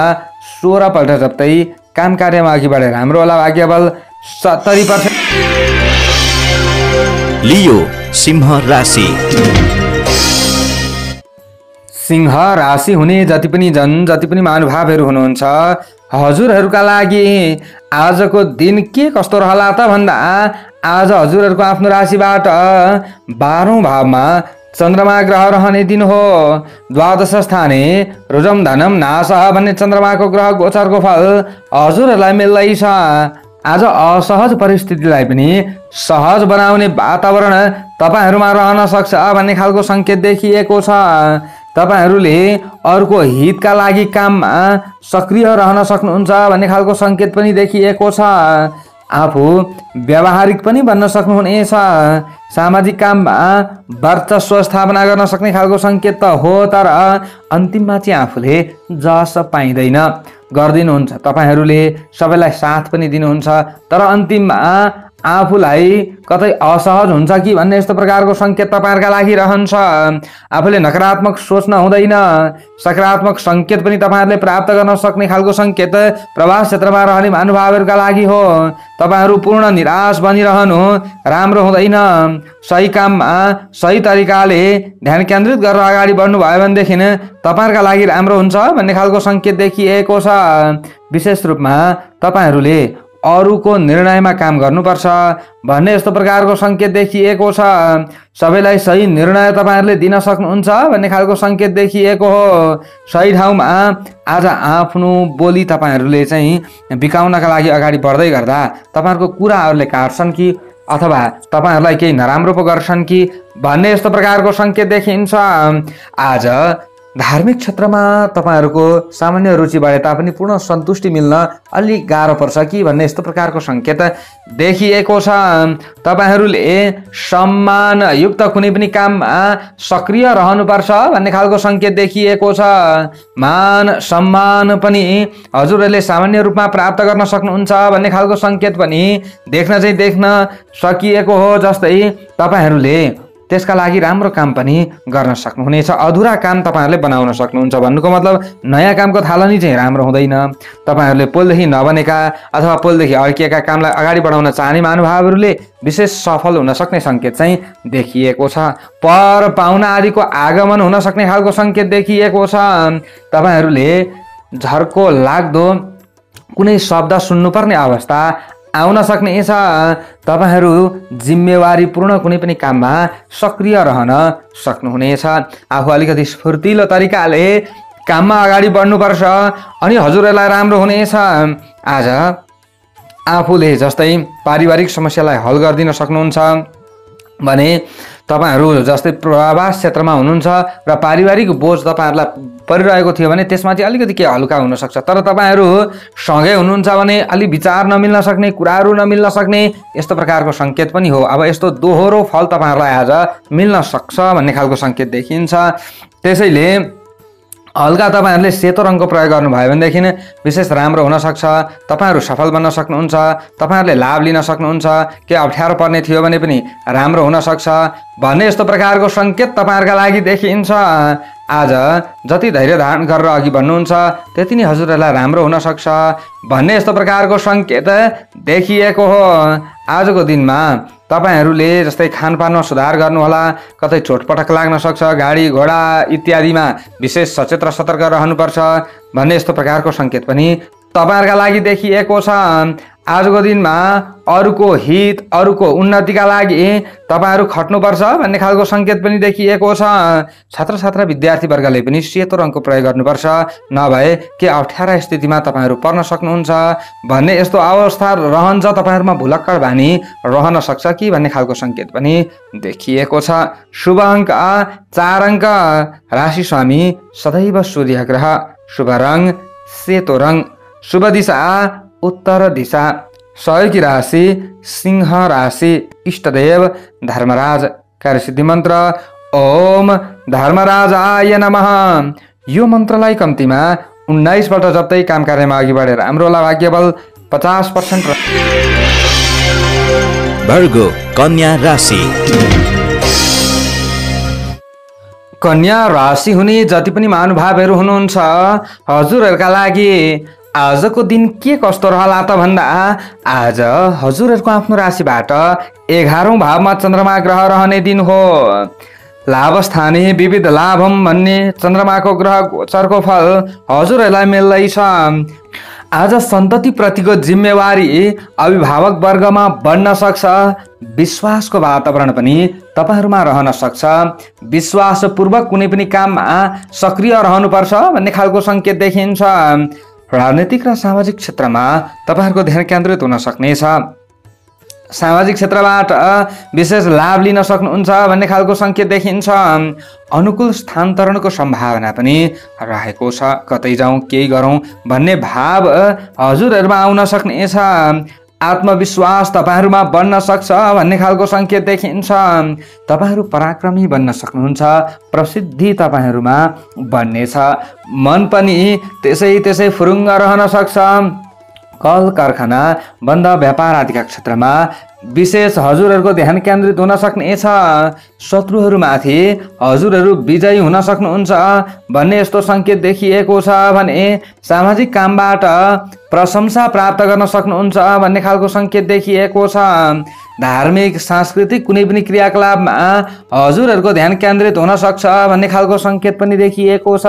सोह्रपल्ट जप्दै काम कार्यमा अघि बढेर हाम्रो होला भाग्यबल सत्तरी पर्सेन्ट। लियो सिंह राशि। सिंह राशि हुने जति पनि जन जति पनि महानुभावहरू हुनुहुन्छ हजुरहरूका लागि आजको दिन के कस्तो रहला त भन्दा आज हजुरहरूको आफ्नो राशिबाट बाह्रौँ भावमा चन्द्रमा ग्रह रहने दिन हो द्वादश स्थाने रुजम धनम नाश भन्ने चन्द्रमाको ग्रह गोचरको फल हजुरहरूलाई मिल्दैछ। आज असहज परिस्थितिलाई पनि सहज बनाउने वातावरण तपाईँहरूमा रहन सक्छ भन्ने खालको सङ्केत देखिएको छ। तपाईँहरूले अर्को हितका लागि काममा सक्रिय रहन सक्नुहुन्छ भन्ने खालको सङ्केत पनि देखिएको छ। आफू व्यावहारिक पनि बन्न सक्नुहुनेछ सामाजिक काममा वर्चस्व स्थापना गर्न सक्ने खालको सङ्केत त हो तर अन्तिममा चाहिँ आफूले जस पाइँदैन। गरिदिनुहुन्छ। तपाईँहरूले सबैलाई साथ पनि दिनुहुन्छ तर अन्तिममा आफूलाई कतै असहज हुन्छ कि भन्ने यस्तो प्रकारको सङ्केत तपाईँहरूका लागि रहन्छ। आफूले नकारात्मक सोच्न हुँदैन। सकारात्मक सङ्केत पनि तपाईँहरूले प्राप्त गर्न सक्ने खालको सङ्केत प्रवास क्षेत्रमा रहने महानुभावहरूका लागि हो। तपाईँहरू पूर्ण निराश बनिरहनु राम्रो हुँदैन। सही काममा सही तरिकाले ध्यान केन्द्रित गरेर अगाडि बढ्नुभयो भनेदेखि तपाईँहरूका लागि राम्रो हुन्छ भन्ने खालको सङ्केत देखिएको छ। विशेष रूपमा तपाईँहरूले अरूको निर्णयमा काम गर्नुपर्छ भन्ने यस्तो प्रकारको सङ्केत देखिएको छ। सबैलाई सही निर्णय तपाईँहरूले दिन सक्नुहुन्छ भन्ने खालको सङ्केत देखिएको हो। सही ठाउँमा आज आफ्नो बोली तपाईँहरूले चाहिँ बिकाउनका लागि अगाडि बढ्दै गर्दा तपाईँहरूको कुराहरूले काट्छन् कि अथवा तपाईँहरूलाई केही नराम्रो पो गर्छन् कि भन्ने यस्तो प्रकारको सङ्केत देखिन्छ। आज धार्मिक क्षेत्रमा तपाईँहरूको सामान्य रुचि बढे तापनि पूर्ण सन्तुष्टि मिल्न अलिक गाह्रो पर्छ कि भन्ने यस्तो प्रकारको सङ्केत देखिएको छ। तपाईँहरूले सम्मानयुक्त कुनै पनि काममा सक्रिय रहनुपर्छ भन्ने खालको सङ्केत देखिएको छ। मान सम्मान पनि हजुरहरूले सामान्य रूपमा प्राप्त गर्न सक्नुहुन्छ भन्ने खालको सङ्केत पनि देख्न चाहिँ देख्न सकिएको हो जस्तै तपाईँहरूले त्यसका लागि राम्रो काम पनि गर्न सक्नुहुनेछ। अधुरा काम तपाईँहरूले बनाउन सक्नुहुन्छ भन्नुको मतलब नयाँ कामको थालनी चाहिँ राम्रो हुँदैन। तपाईँहरूले पोलदेखि नबनेका अथवा पोलदेखि अड्किएका कामलाई अगाडि बढाउन चाहने महानुभावहरूले विशेष सफल हुन सक्ने सङ्केत चाहिँ देखिएको छ। पर पाहुना आदिको आगमन हुन सक्ने खालको सङ्केत देखिएको छ। तपाईँहरूले झर्को लाग्दो कुनै शब्द सुन्नुपर्ने अवस्था आउन सक्नेछ तपाईँहरू जिम्मेवारीपूर्ण कुनै पनि काममा सक्रिय रहन सक्नुहुनेछ। आफू अलिकति स्फूर्तिलो तरिकाले काममा अगाडि बढ्नुपर्छ अनि हजुरहरूलाई राम्रो हुनेछ। आज आफूले जस्तै पारिवारिक समस्यालाई हल गरिदिन सक्नुहुन्छ भने तपाईँहरू जस्तै प्रवास क्षेत्रमा हुनुहुन्छ र पारिवारिक बोझ तपाईँहरूलाई परिरहेको थियो भने त्यसमा चाहिँ अलिकति केही हल्का हुनसक्छ। तर तपाईँहरू सँगै हुनुहुन्छ भने अलिक विचार नमिल्न सक्ने कुराहरू नमिल्न सक्ने यस्तो प्रकारको सङ्केत पनि हो। अब यस्तो दोहोरो फल तपाईँहरूलाई आज मिल्न सक्छ भन्ने खालको सङ्केत देखिन्छ। त्यसैले हल्का तपाईँहरूले सेतो रङको प्रयोग गर्नुभयो भनेदेखि विशेष राम्रो हुनसक्छ तपाईँहरू सफल बन्न सक्नुहुन्छ तपाईँहरूले लाभ लिन सक्नुहुन्छ के अप्ठ्यारो पर्ने थियो भने पनि राम्रो हुनसक्छ भन्ने यस्तो प्रकारको सङ्केत तपाईँहरूका लागि देखिन्छ। आज जति धैर्य धारण गरेर अघि बढ्नुहुन्छ त्यति नै हजुरहरूलाई राम्रो हुनसक्छ भन्ने यस्तो प्रकारको सङ्केत देखिएको हो। आजको दिनमा तपाईँहरूले जस्तै खानपानमा सुधार गर्नुहोला कतै चोटपटक लाग्न सक्छ गाडी घोडा इत्यादिमा विशेष सचेत र सतर्क रहनुपर्छ भन्ने यस्तो प्रकारको सङ्केत पनि तपाईँहरूका लागि देखिएको छ। आजको दिनमा अरूको हित अरूको उन्नतिका लागि तपाईँहरू खट्नुपर्छ भन्ने खालको सङ्केत पनि देखिएको छ। छात्र छात्रा विद्यार्थीवर्गले पनि सेतो रङको प्रयोग गर्नुपर्छ। नभए के अप्ठ्यारा स्थितिमा तपाईँहरू पर्न सक्नुहुन्छ? भन्ने यस्तो अवस्था रहन्छ तपाईँहरूमा भुलक्कड बानी रहन सक्छ कि भन्ने खालको सङ्केत पनि देखिएको छ। शुभ अङ्क चार अङ्क। राशि स्वामी सदैव सूर्य ग्रह शुभ रङ सेतो रङ। शुभ दिशा उत्तर दिशा। सहयोगी राशि सिंह राशि इष्टदेव धर्मराज कार्यसिद्धि मन्त्र ओम धर्मराज आय नमः। यो मन्त्रलाई कम्तीमा उन्नाइसपल्ट जप्दै काम कार्यमा अघि बढेर हाम्रो होला भाग्यबल पचास पर्सेन्ट भर्गो कन्या राशि। कन्या राशि हुने जति पनि महानुभावहरू हुनुहुन्छ हजुरहरूका लागि आजको दिन के कस्तो रहला त भन्दा आज हजुरहरूको आफ्नो राशिबाट एघारौँ भावमा चन्द्रमा ग्रह रहने दिन हो। लाभ स्थानीय विविध लाभम भन्ने चन्द्रमाको ग्रह गोचरको फल हजुरहरूलाई मिल्दैछ। आज सन्ततिप्रतिको जिम्मेवारी अभिभावक वर्गमा बढ्न सक्छ। विश्वासको वातावरण पनि तपाईँहरूमा रहन सक्छ। विश्वासपूर्वक कुनै पनि काममा सक्रिय रहनुपर्छ भन्ने खालको सङ्केत देखिन्छ। राजनैतिक र सामाजिक क्षेत्रमा तपाईँहरूको ध्यान केन्द्रित हुन सक्नेछ सामाजिक क्षेत्रबाट विशेष लाभ लिन सक्नुहुन्छ भन्ने खालको सङ्केत देखिन्छ। अनुकूल स्थानान्तरणको सम्भावना पनि रहेको छ। कतै जाउँ केही गरौँ भन्ने भाव हजुरहरूमा आउन सक्नेछ आत्मविश्वास तपाईँहरूमा बन्न सक्छ भन्ने खालको सङ्केत देखिन्छ। तपाईँहरू पराक्रमी बन्न सक्नुहुन्छ प्रसिद्धि तपाईँहरूमा बन्नेछ। मन पनि त्यसै त्यसै फुरुङ्ग रहन सक्छ। कल कारखाना बन्द व्यापार आदिका क्षेत्रमा विशेष हजुरहरूको ध्यान केन्द्रित हुन सक्नेछ शत्रुहरूमाथि हजुरहरू विजयी हुन सक्नुहुन्छ भन्ने यस्तो सङ्केत देखिएको छ भने सामाजिक कामबाट प्रशंसा प्राप्त गर्न सक्नुहुन्छ भन्ने खालको सङ्केत देखिएको छ। धार्मिक सांस्कृतिक कुनै पनि क्रियाकलापमा हजुरहरूको ध्यान केन्द्रित हुन सक्छ भन्ने खालको सङ्केत पनि देखिएको छ।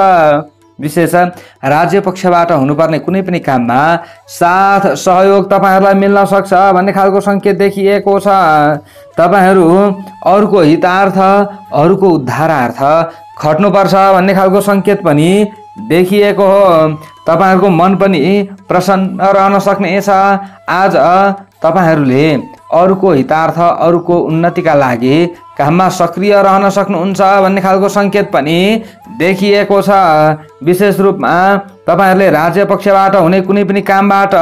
विशेष राज्य पक्षबाट हुनुपर्ने कुनै पनि काममा साथ सहयोग तपाईँहरूलाई मिल्न सक्छ भन्ने खालको सङ्केत देखिएको छ। तपाईँहरू अरूको हितार्थ अरूको उद्धारार्थ खट्नुपर्छ भन्ने खालको सङ्केत पनि देखिएको हो। तपाईँहरूको मन पनि प्रसन्न रहन सक्नेछ आज तपाईँहरूले अरूको हितार्थ अरूको उन्नतिका लागि काममा सक्रिय रहन सक्नुहुन्छ भन्ने खालको सङ्केत पनि देखिएको छ। विशेष रूपमा तपाईँहरूले राज्य पक्षबाट हुने कुनै पनि कामबाट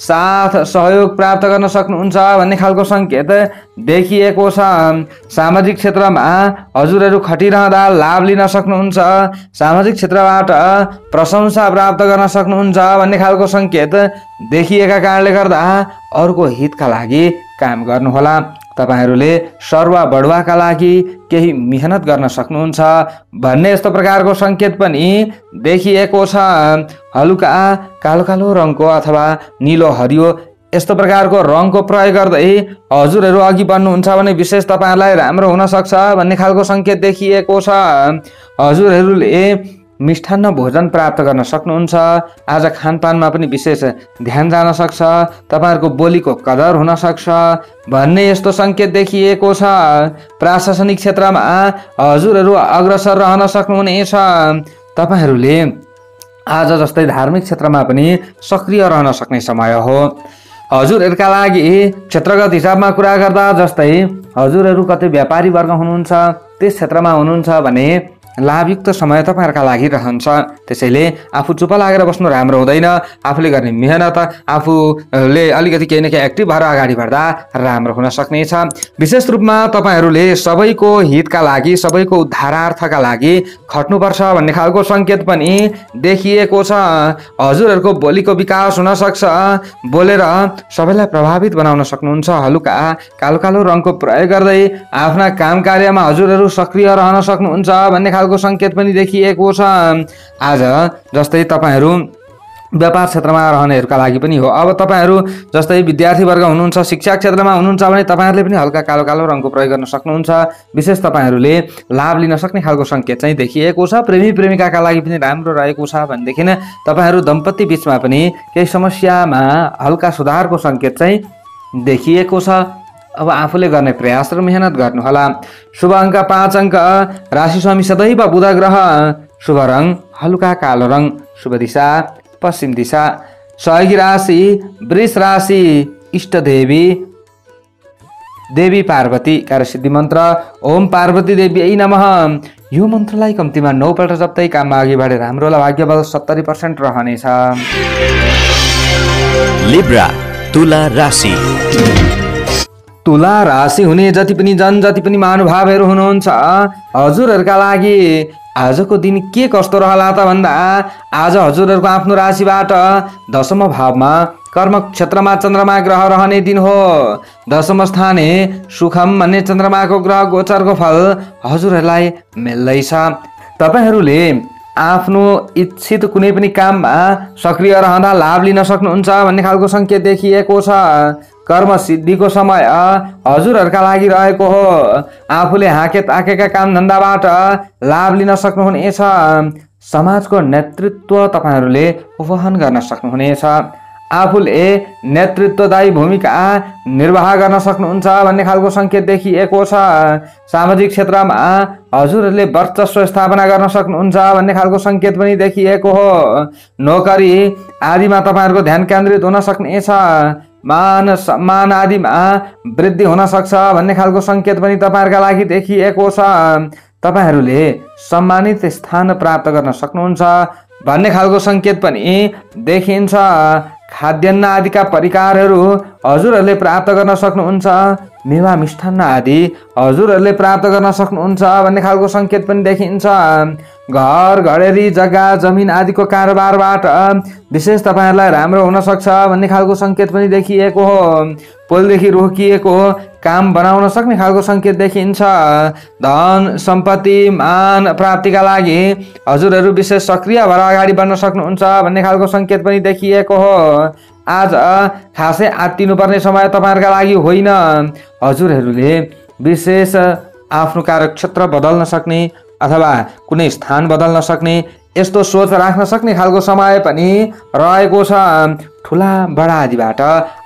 साथ सहयोग प्राप्त गर्न सक्नुहुन्छ भन्ने खालको सङ्केत देखिएको छ। सामाजिक क्षेत्रमा हजुरहरू खटिरहँदा लाभ लिन सक्नुहुन्छ सामाजिक क्षेत्रबाट प्रशंसा प्राप्त गर्न सक्नुहुन्छ भन्ने खालको सङ्केत देखिएका कारणले गर्दा अरूको हितका लागि काम गर्नुहोला। तपाईँहरूले सर्व बढुवाका लागि केही मिहिनेत गर्न सक्नुहुन्छ भन्ने यस्तो प्रकारको सङ्केत पनि देखिएको छ। हलुका कालो कालो रङको अथवा निलो हरियो यस्तो प्रकारको रङको प्रयोग गर्दै हजुरहरू अघि बढ्नुहुन्छ भने विशेष तपाईँहरूलाई राम्रो हुनसक्छ भन्ने खालको सङ्केत देखिएको छ। हजुरहरूले मिष्ठान्न भोजन प्राप्त गर्न सक्नुहुन्छ। आज खानपानमा पनि विशेष ध्यान जान सक्छ। तपाईँहरूको बोलीको कदर हुन सक्छ। भन्ने यस्तो सङ्केत देखिएको छ। प्रशासनिक क्षेत्रमा हजुरहरू अग्रसर रहन सक्नुहुनेछ तपाईँहरूले आज जस्तै धार्मिक क्षेत्रमा पनि सक्रिय रहन सक्ने समय हो। हजुरहरूका लागि क्षेत्रगत हिसाबमा कुरा गर्दा जस्तै हजुरहरू कतै व्यापारी वर्ग हुनुहुन्छ त्यस क्षेत्रमा हुनुहुन्छ भने लाभयुक्त समय तपाईँहरूका लागि रहन्छ। त्यसैले आफू चुप लागेर बस्नु राम्रो हुँदैन। आफूले गर्ने मेहनत आफूले अलिकति केही न केही एक्टिभ भएर अगाडि बढ्दा राम्रो हुन सक्नेछ। विशेष रूपमा तपाईँहरूले सबैको हितका लागि सबैको उद्धारार्थका लागि खट्नुपर्छ भन्ने खालको सङ्केत पनि देखिएको छ। हजुरहरूको बोलीको विकास हुन सक्छ। बोलेर सबैलाई प्रभावित बनाउन सक्नुहुन्छ। हलुका कालो कालो रङको प्रयोग गर्दै आफ्ना काम कार्यमा हजुरहरू सक्रिय रहन सक्नुहुन्छ भन्ने खालको सङ्केत पनि देखिएको छ। आज जस्तै तपाईँहरू व्यापार क्षेत्रमा रहनेहरूका लागि पनि हो। अब तपाईँहरू जस्तै विद्यार्थी वर्ग हुनुहुन्छ शिक्षा क्षेत्रमा हुनुहुन्छ भने तपाईँहरूले पनि हल्का कालो कालो रङको प्रयोग गर्न सक्नुहुन्छ। विशेष तपाईँहरूले लाभ लिन सक्ने खालको सङ्केत चाहिँ देखिएको छ। प्रेमी प्रेमिकाका लागि पनि राम्रो रहेको छ भनेदेखि तपाईँहरू दम्पति बिचमा पनि केही समस्यामा हल्का सुधारको सङ्केत चाहिँ देखिएको छ। अब आफूले गर्ने प्रयास र मेहनत गर्नुहोला शुभ अङ्क पाँच अङ्क राशि स्वामी सदैव बुध ग्रह। शुभ रङ हलुका कालो रङ शुभ दिशा पश्चिम दिशा। सहयोगी राशि वृष राशि इष्टदेवी देवी पार्वती कार्यसिद्धि मन्त्र ओम पार्वती देवी ऐ नमः। यो मन्त्रलाई कम्तीमा नौपल्ट जप्तै काममा अघि बढेर हाम्रो भाग्य बल सत्तरी पर्सेन्ट रहनेछ। लिब्रा तुला राशि। तुला राशि हुने जति पनि जन जति पनि महानुभावहरू हुनुहुन्छ हजुरहरूका लागि आजको दिन के कस्तो रहला त भन्दा आज हजुरहरूको आफ्नो राशिबाट दशम भावमा कर्म क्षेत्रमा चन्द्रमा ग्रह रहने दिन हो। दशम स्थाने सुखम भन्ने चन्द्रमाको ग्रह गोचरको फल हजुरहरूलाई मिल्दैछ। तपाईँहरूले आफ्नो इच्छित कुनै पनि काममा सक्रिय रहँदा लाभ लिन सक्नुहुन्छ भन्ने खालको सङ्केत देखिएको छ। कर्म सिद्धिको समय हजुरहरूका लागि रहेको हो। आफूले हाके ताकेका काम धन्दाबाट लाभ लिन सक्नुहुनेछ। समाजको नेतृत्व तपाईँहरूले वहन गर्न सक्नुहुनेछ। आफूले नेतृत्वदायी भूमिका निर्वाह गर्न सक्नुहुन्छ भन्ने खालको सङ्केत देखिएको छ। सामाजिक क्षेत्रमा हजुरहरूले वर्चस्व स्थापना गर्न सक्नुहुन्छ भन्ने खालको सङ्केत पनि देखिएको हो। नोकरी आदिमा तपाईँहरूको ध्यान केन्द्रित हुन सक्नेछ। मान सम्मान आदिमा वृद्धि हुन सक्छ भन्ने खालको सङ्केत पनि तपाईँहरूका लागि देखिएको छ। तपाईँहरूले सम्मानित स्थान प्राप्त गर्न सक्नुहुन्छ भन्ने खालको सङ्केत पनि देखिन्छ। खाद्यान्न आदिका परिकारहरू हजुरहरूले प्राप्त गर्न सक्नुहुन्छ। मेवा मिष्ठान्न आदि। हजुरहरूले प्राप्त गर्न सक्नुहुन्छ भन्ने खालको सङ्केत पनि देखिन्छ। घर घडेरी जग्गा जमिन आदिको कारोबारबाट विशेष तपाईँहरूलाई राम्रो हुनसक्छ भन्ने खालको सङ्केत पनि देखिएको हो। पोलदेखि रोकिएको काम बनाउन सक्ने खालको सङ्केत देखिन्छ। धन सम्पत्ति मान प्राप्तिका लागि हजुरहरू विशेष सक्रिय भएर अगाडि बढ्न सक्नुहुन्छ भन्ने खालको सङ्केत पनि देखिएको हो। आज खासै आत्तिनुपर्ने समय तपाईँहरूका लागि होइन। हजुरहरूले विशेष आफ्नो कार्यक्षेत्र बदल्न सक्ने अथवा कुनै स्थान बदल्न सक्ने यस्तो सोच राख्न सक्ने खालको समय पनि रहेको छ। ठुला बडा आदिबाट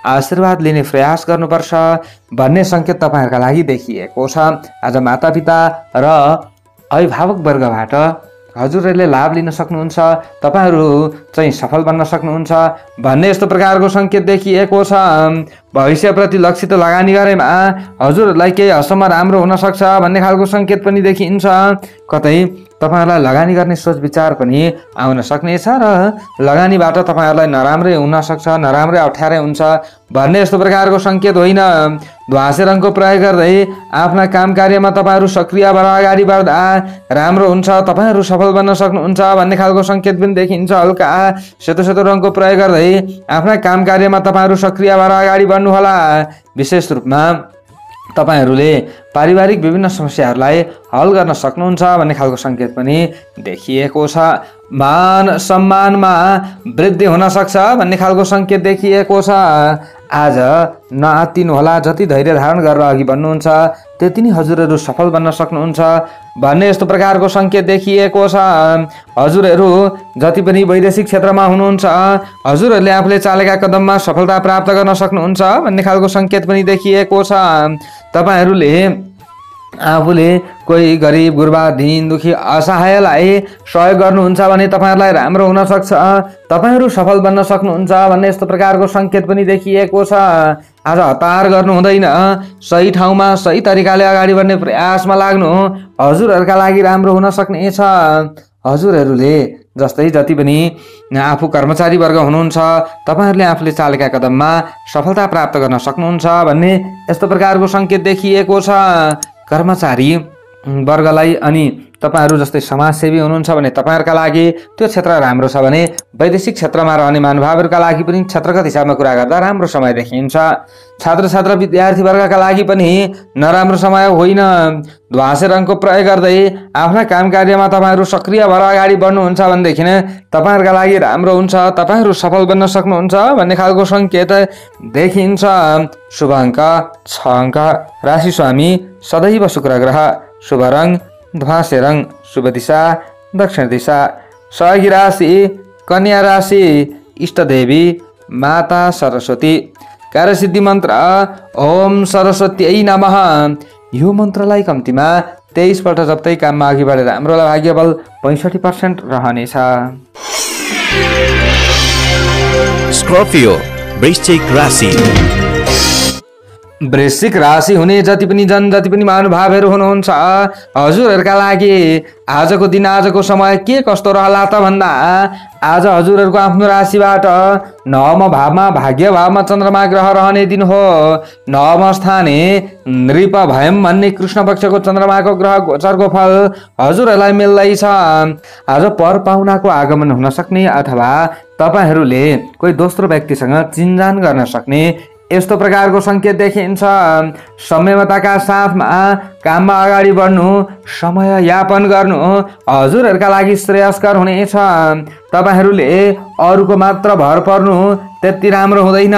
आशीर्वाद लिने प्रयास गर्नुपर्छ भन्ने सङ्केत तपाईँहरूका लागि देखिएको छ। आज मातापिता र अभिभावक वर्गबाट हजुरहरूले लाभ लिन सक्नुहुन्छ तपाईँहरू चाहिँ सफल बन्न सक्नुहुन्छ भन्ने यस्तो प्रकारको सङ्केत देखिएको छ। भविष्यप्रति लक्षित लगानी गरेमा हजुरहरूलाई केही हदसम्म राम्रो हुनसक्छ भन्ने खालको सङ्केत पनि देखिन्छ। कतै तपाईँहरूलाई लगानी गर्ने सोच विचार पनि आउन सक्नेछ र लगानीबाट तपाईँहरूलाई नराम्रै हुनसक्छ नराम्रै अप्ठ्यारै हुन्छ भन्ने यस्तो प्रकारको सङ्केत होइन। ध्वासे रङको प्रयोग गर्दै आफ्ना काम कार्यमा तपाईँहरू सक्रिय भएर अगाडि बढ्दा राम्रो हुन्छ तपाईँहरू सफल बन्न सक्नुहुन्छ भन्ने खालको सङ्केत पनि देखिन्छ हल्का। सेतो सेतो रङको प्रयोग गर्दै आफ्ना काम कार्यमा तपाईँहरू सक्रिय भएर अगाडि बढ्नुहोला। विशेष रूपमा तपाईँहरूले पारिवारिक विभिन्न समस्याहरूलाई हल गर्न सक्नुहुन्छ भन्ने खालको सङ्केत पनि देखिएको छ। मान सम्मानमा वृद्धि हुन सक्छ भन्ने खालको सङ्केत देखिएको छ। आज नआत्तिनुहोला जति धैर्य धारण गरेर अघि बढ्नुहुन्छ त्यति नै हजुरहरू सफल बन्न सक्नुहुन्छ भन्ने यस्तो प्रकारको सङ्केत देखिएको छ। हजुरहरू जति पनि वैदेशिक क्षेत्रमा हुनुहुन्छ हजुरहरूले आफूले चालेका कदममा सफलता प्राप्त गर्न सक्नुहुन्छ भन्ने खालको सङ्केत पनि देखिएको छ। तपाईँहरूले आफूले कोही गरिब गुरुबा दिन दुखी असहायलाई सहयोग गर्नुहुन्छ भने तपाईँहरूलाई राम्रो हुनसक्छ। तपाईँहरू सफल बन्न सक्नुहुन्छ भन्ने यस्तो प्रकारको सङ्केत पनि देखिएको छ। आज हतार गर्नु हुँदैन। सही ठाउँमा सही तरिकाले अगाडि बढ्ने प्रयासमा लाग्नु हजुरहरूका लागि राम्रो हुन सक्नेछ हजुरहरूले जस्तै जति पनि आफू कर्मचारी वर्ग हुनुहुन्छ तपाईँहरूले आफूले चालेका कदममा सफलता प्राप्त गर्न सक्नुहुन्छ भन्ने यस्तो प्रकारको सङ्केत देखिएको छ। कर्मचारी वर्गलाई अनि तपाईँहरू जस्तै समाजसेवी हुनुहुन्छ भने तपाईँहरूका लागि त्यो क्षेत्र राम्रो छ भने वैदेशिक क्षेत्रमा रहने महानुभावहरूका लागि पनि क्षेत्रगत हिसाबमा कुरा गर्दा राम्रो समय देखिन्छ। छात्र छात्र विद्यार्थी वर्गका लागि पनि नराम्रो समय होइन। ध्वासे रङको प्रयोग गर्दै आफ्ना काम कार्यमा तपाईँहरू सक्रिय भएर अगाडि बढ्नुहुन्छ भनेदेखि तपाईँहरूका लागि राम्रो हुन्छ। तपाईँहरू सफल बन्न सक्नुहुन्छ भन्ने खालको सङ्केत देखिन्छ। शुभ अङ्क छ अङ्क। राशि स्वामी सदैव शुक्र ग्रह शुभ रङ ध्वासे रङ शुभ दिशा दक्षिण दिशा सहयोगी राशि कन्या राशि इष्टदेवी माता सरस्वती कार्यसिद्धि मन्त्र ओम सरस्वती नमः। यो मन्त्रलाई कम्तीमा तेइसपल्ट जप्तै काममा अघि बढेर हाम्रो भाग्य बल पैँसठी पर्सेन्ट रहनेछ। स्कर्पियो वृश्चिक राशि। वृश्चिक राशि हुने जति पनि जन जति पनि महानुभावहरू हुनुहुन्छ हजुरहरूका लागि आजको दिन आजको समय के कस्तो रहला त भन्दा आज हजुरहरूको आफ्नो राशिबाट नवम भावमा भाग्य भावमा चन्द्रमा ग्रह रहने दिन हो। नवम स्थाने नृप भयम भन्ने कृष्ण पक्षको चन्द्रमाको ग्रह गोचरको फल हजुरहरूलाई मिल्दैछ। आज पर पाहुनाको आगमन हुन सक्ने अथवा तपाईँहरूले कोही दोस्रो व्यक्तिसँग चिन्जान गर्न सक्ने यस्तो प्रकारको सङ्केत देखिन्छ। संयमताका साथमा काममा अगाडि बढ्नु समय यापन गर्नु हजुरहरूका लागि श्रेयस्कर हुनेछ। तपाईँहरूले अरूको मात्र भर पर्नु त्यति राम्रो हुँदैन।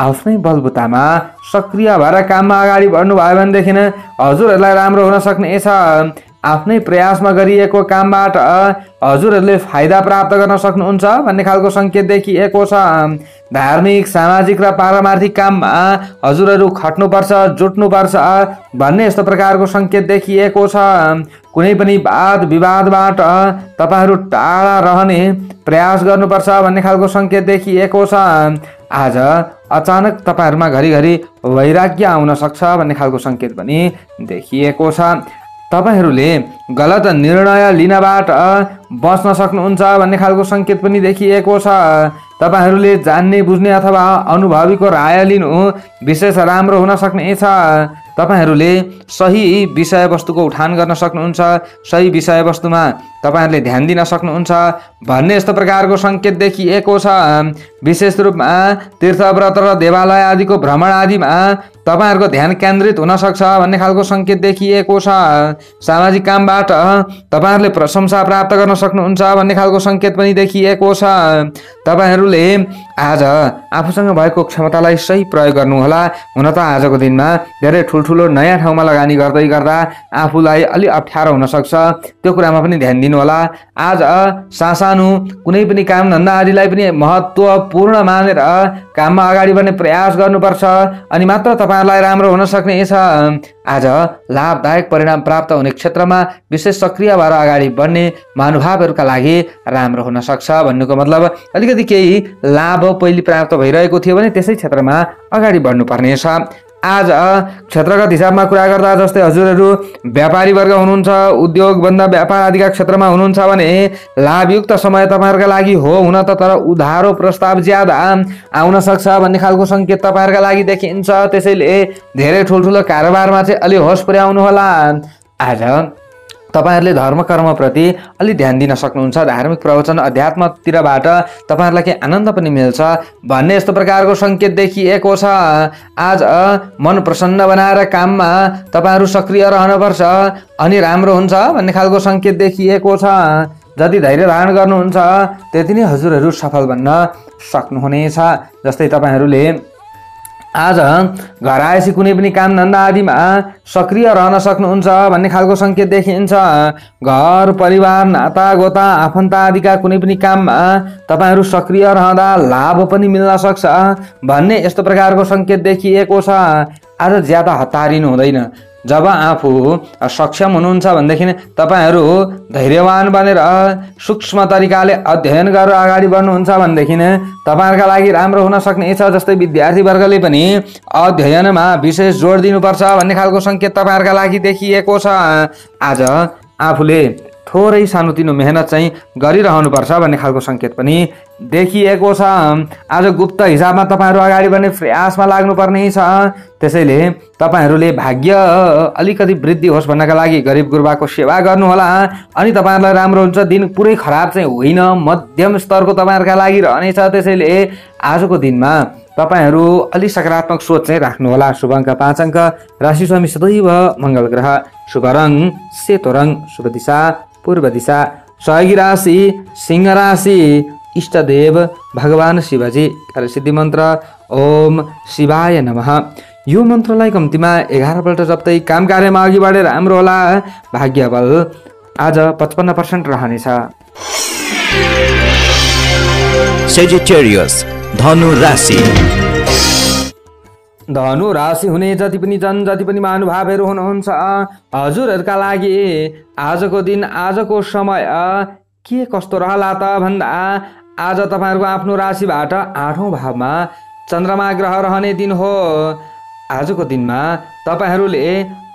आफ्नै बलबुतामा सक्रिय भएर काममा अगाडि बढ्नु भयो भनेदेखि हजुरहरूलाई राम्रो हुन सक्नेछ। आफ्नै प्रयासमा गरिएको कामबाट हजुरहरूले फाइदा प्राप्त गर्न सक्नुहुन्छ भन्ने खालको सङ्केत देखिएको छ। धार्मिक सामाजिक र पारमार्थिक काममा हजुरहरू खट्नुपर्छ जुट्नुपर्छ भन्ने यस्तो प्रकारको सङ्केत देखिएको छ। कुनै पनि वाद विवादबाट तपाईँहरू टाढा रहने प्रयास गर्नुपर्छ भन्ने खालको सङ्केत देखिएको छ। आज अचानक तपाईँहरूमा घरिघरि वैराग्य आउन सक्छ भन्ने खालको सङ्केत पनि देखिएको छ। तपाईँहरूले गलत निर्णय लिनबाट बच्न सक्नुहुन्छ भन्ने खालको सङ्केत पनि देखिएको छ। तपाईँहरूले जान्ने बुझ्ने अथवा अनुभवीको राय लिनु विशेष राम्रो हुन सक्नेछ तपाईँहरूले सही विषयवस्तुको उठान गर्न सक्नुहुन्छ सही विषयवस्तुमा तपाईँहरूले ध्यान दिन सक्नुहुन्छ भन्ने यस्तो प्रकारको सङ्केत देखिएको छ। विशेष रूपमा तीर्थव्रत र देवालय आदिको भ्रमण आदिमा तपाईँहरूको ध्यान केन्द्रित हुन सक्छ भन्ने खालको सङ्केत देखिएको छ। सामाजिक कामबाट तपाईँहरूले प्रशंसा प्राप्त गर्न सक्नुहुन्छ भन्ने खालको सङ्केत पनि देखिएको छ। तपाईँहरूले आज आफूसँग भएको क्षमतालाई सही प्रयोग गर्नुहोला। हुन त आजको दिनमा धेरै ठुल्ठुलो नयाँ ठाउँमा लगानी गर्दै गर्दा आफूलाई अलि अप्ठ्यारो हुनसक्छ त्यो कुरामा पनि ध्यान दिनुहोला। आज सासानो कुनै पनि काम धन्दा आदिलाई पनि महत्त्वपूर्ण मानेर काममा अगाडि बढ्ने प्रयास गर्नुपर्छ। अनि मात्र तपाईँहरूलाई राम्रो हुन सक्नेछ आज लाभदायक परिणाम प्राप्त हुने क्षेत्रमा विशेष सक्रिय भएर अगाडि बढ्ने महानुभावहरूका लागि राम्रो हुन सक्छ भन्नुको मतलब अलिकति केही लाभ पहिले प्राप्त भइरहेको थियो भने त्यसै क्षेत्रमा अगाडि बढ्नुपर्नेछ आज क्षेत्रगत हिसाबमा कुरा गर्दा जस्तै हजुरहरू व्यापारी वर्ग हुनुहुन्छ उद्योग भन्दा व्यापार आदिका क्षेत्रमा हुनुहुन्छ भने लाभयुक्त समय तपाईँहरूका लागि हो हुन त तर उधारो प्रस्ताव ज्यादा आउन सक्छ भन्ने खालको सङ्केत तपाईँहरूका लागि देखिन्छ। त्यसैले धेरै ठुल्ठुलो कारोबारमा चाहिँ अलि होस पुर्याउनु होला आज तपाईँहरूले धर्म कर्मप्रति अलि ध्यान दिन सक्नुहुन्छ धार्मिक प्रवचन अध्यात्मतिरबाट तपाईँहरूलाई केही आनन्द पनि मिल्छ। भन्ने यस्तो प्रकारको सङ्केत देखिएको छ। आज मन प्रसन्न बनाएर काममा तपाईँहरू सक्रिय रहनुपर्छ। अनि राम्रो हुन्छ भन्ने खालको सङ्केत देखिएको छ। जति धैर्य धारण गर्नुहुन्छ त्यति नै हजुरहरू सफल बन्न सक्नुहुनेछ जस्तै तपाईँहरूले आज घर आएपछि कुनै पनि काम धन्दा आदिमा सक्रिय रहन सक्नुहुन्छ भन्ने खालको सङ्केत देखिन्छ। घर परिवार नाता गोता आफन्त आदिका कुनै पनि काममा तपाईँहरू सक्रिय रहँदा लाभ पनि मिल्न सक्छ भन्ने यस्तो प्रकारको सङ्केत देखिएको छ। आज ज्यादा हतारिनु हुँदैन। जब आफू सक्षम हुनुहुन्छ भनेदेखि तपाईँहरू धैर्यवान बनेर सूक्ष्म तरिकाले अध्ययन गरेर अगाडि बढ्नुहुन्छ भनेदेखि तपाईँहरूका लागि राम्रो हुन सक्नेछ जस्तै विद्यार्थी वर्गले पनि अध्ययनमा विशेष जोड दिनुपर्छ भन्ने खालको सङ्केत तपाईँहरूका लागि देखिएको छ। आज आफूले थोरै सानोतिनो मेहनत चाहिँ गरिरहनुपर्छ भन्ने खालको सङ्केत पनि देखिएको छ। आज गुप्त हिसाबमा तपाईँहरू अगाडि बढ्ने प्रयासमा लाग्नुपर्ने छ। त्यसैले तपाईँहरूले भाग्य अलिकति वृद्धि होस् भन्नका लागि गरिब गुरुबाको सेवा गर्नुहोला। अनि तपाईँहरूलाई राम्रो हुन्छ दिन पुरै खराब चाहिँ होइन मध्यम स्तरको तपाईँहरूका लागि रहनेछ। त्यसैले आजको दिनमा तपाईँहरू अलिक सकारात्मक सोच चाहिँ राख्नुहोला। शुभ अङ्क पाँच अङ्क राशि स्वामी सदैव मङ्गल ग्रह। शुभ रङ सेतो रङ शुभ दिशा पूर्व दिशा सहयोगी राशि सिंह राशि इष्टदेव भगवान् शिवजी सिद्धि मन्त्र ओम शिवाय नमः। यो मन्त्रलाई कम्तीमा एघारपल्ट जप्दै काम कार्यमा अघि बढेर राम्रो होला। भाग्य बल आज पचपन्न पर्सेन्ट रहनेछ धनु राशि। धनु राशि हुने जति पनि जन जति पनि महानुभावहरू हुनुहुन्छ हजुरहरूका लागि आजको दिन आजको समय के कस्तो रहला त भन्दा आज तपाईँहरूको आफ्नो राशिबाट आठौँ भावमा चन्द्रमा ग्रह रहने दिन हो। आजको दिनमा तपाईँहरूले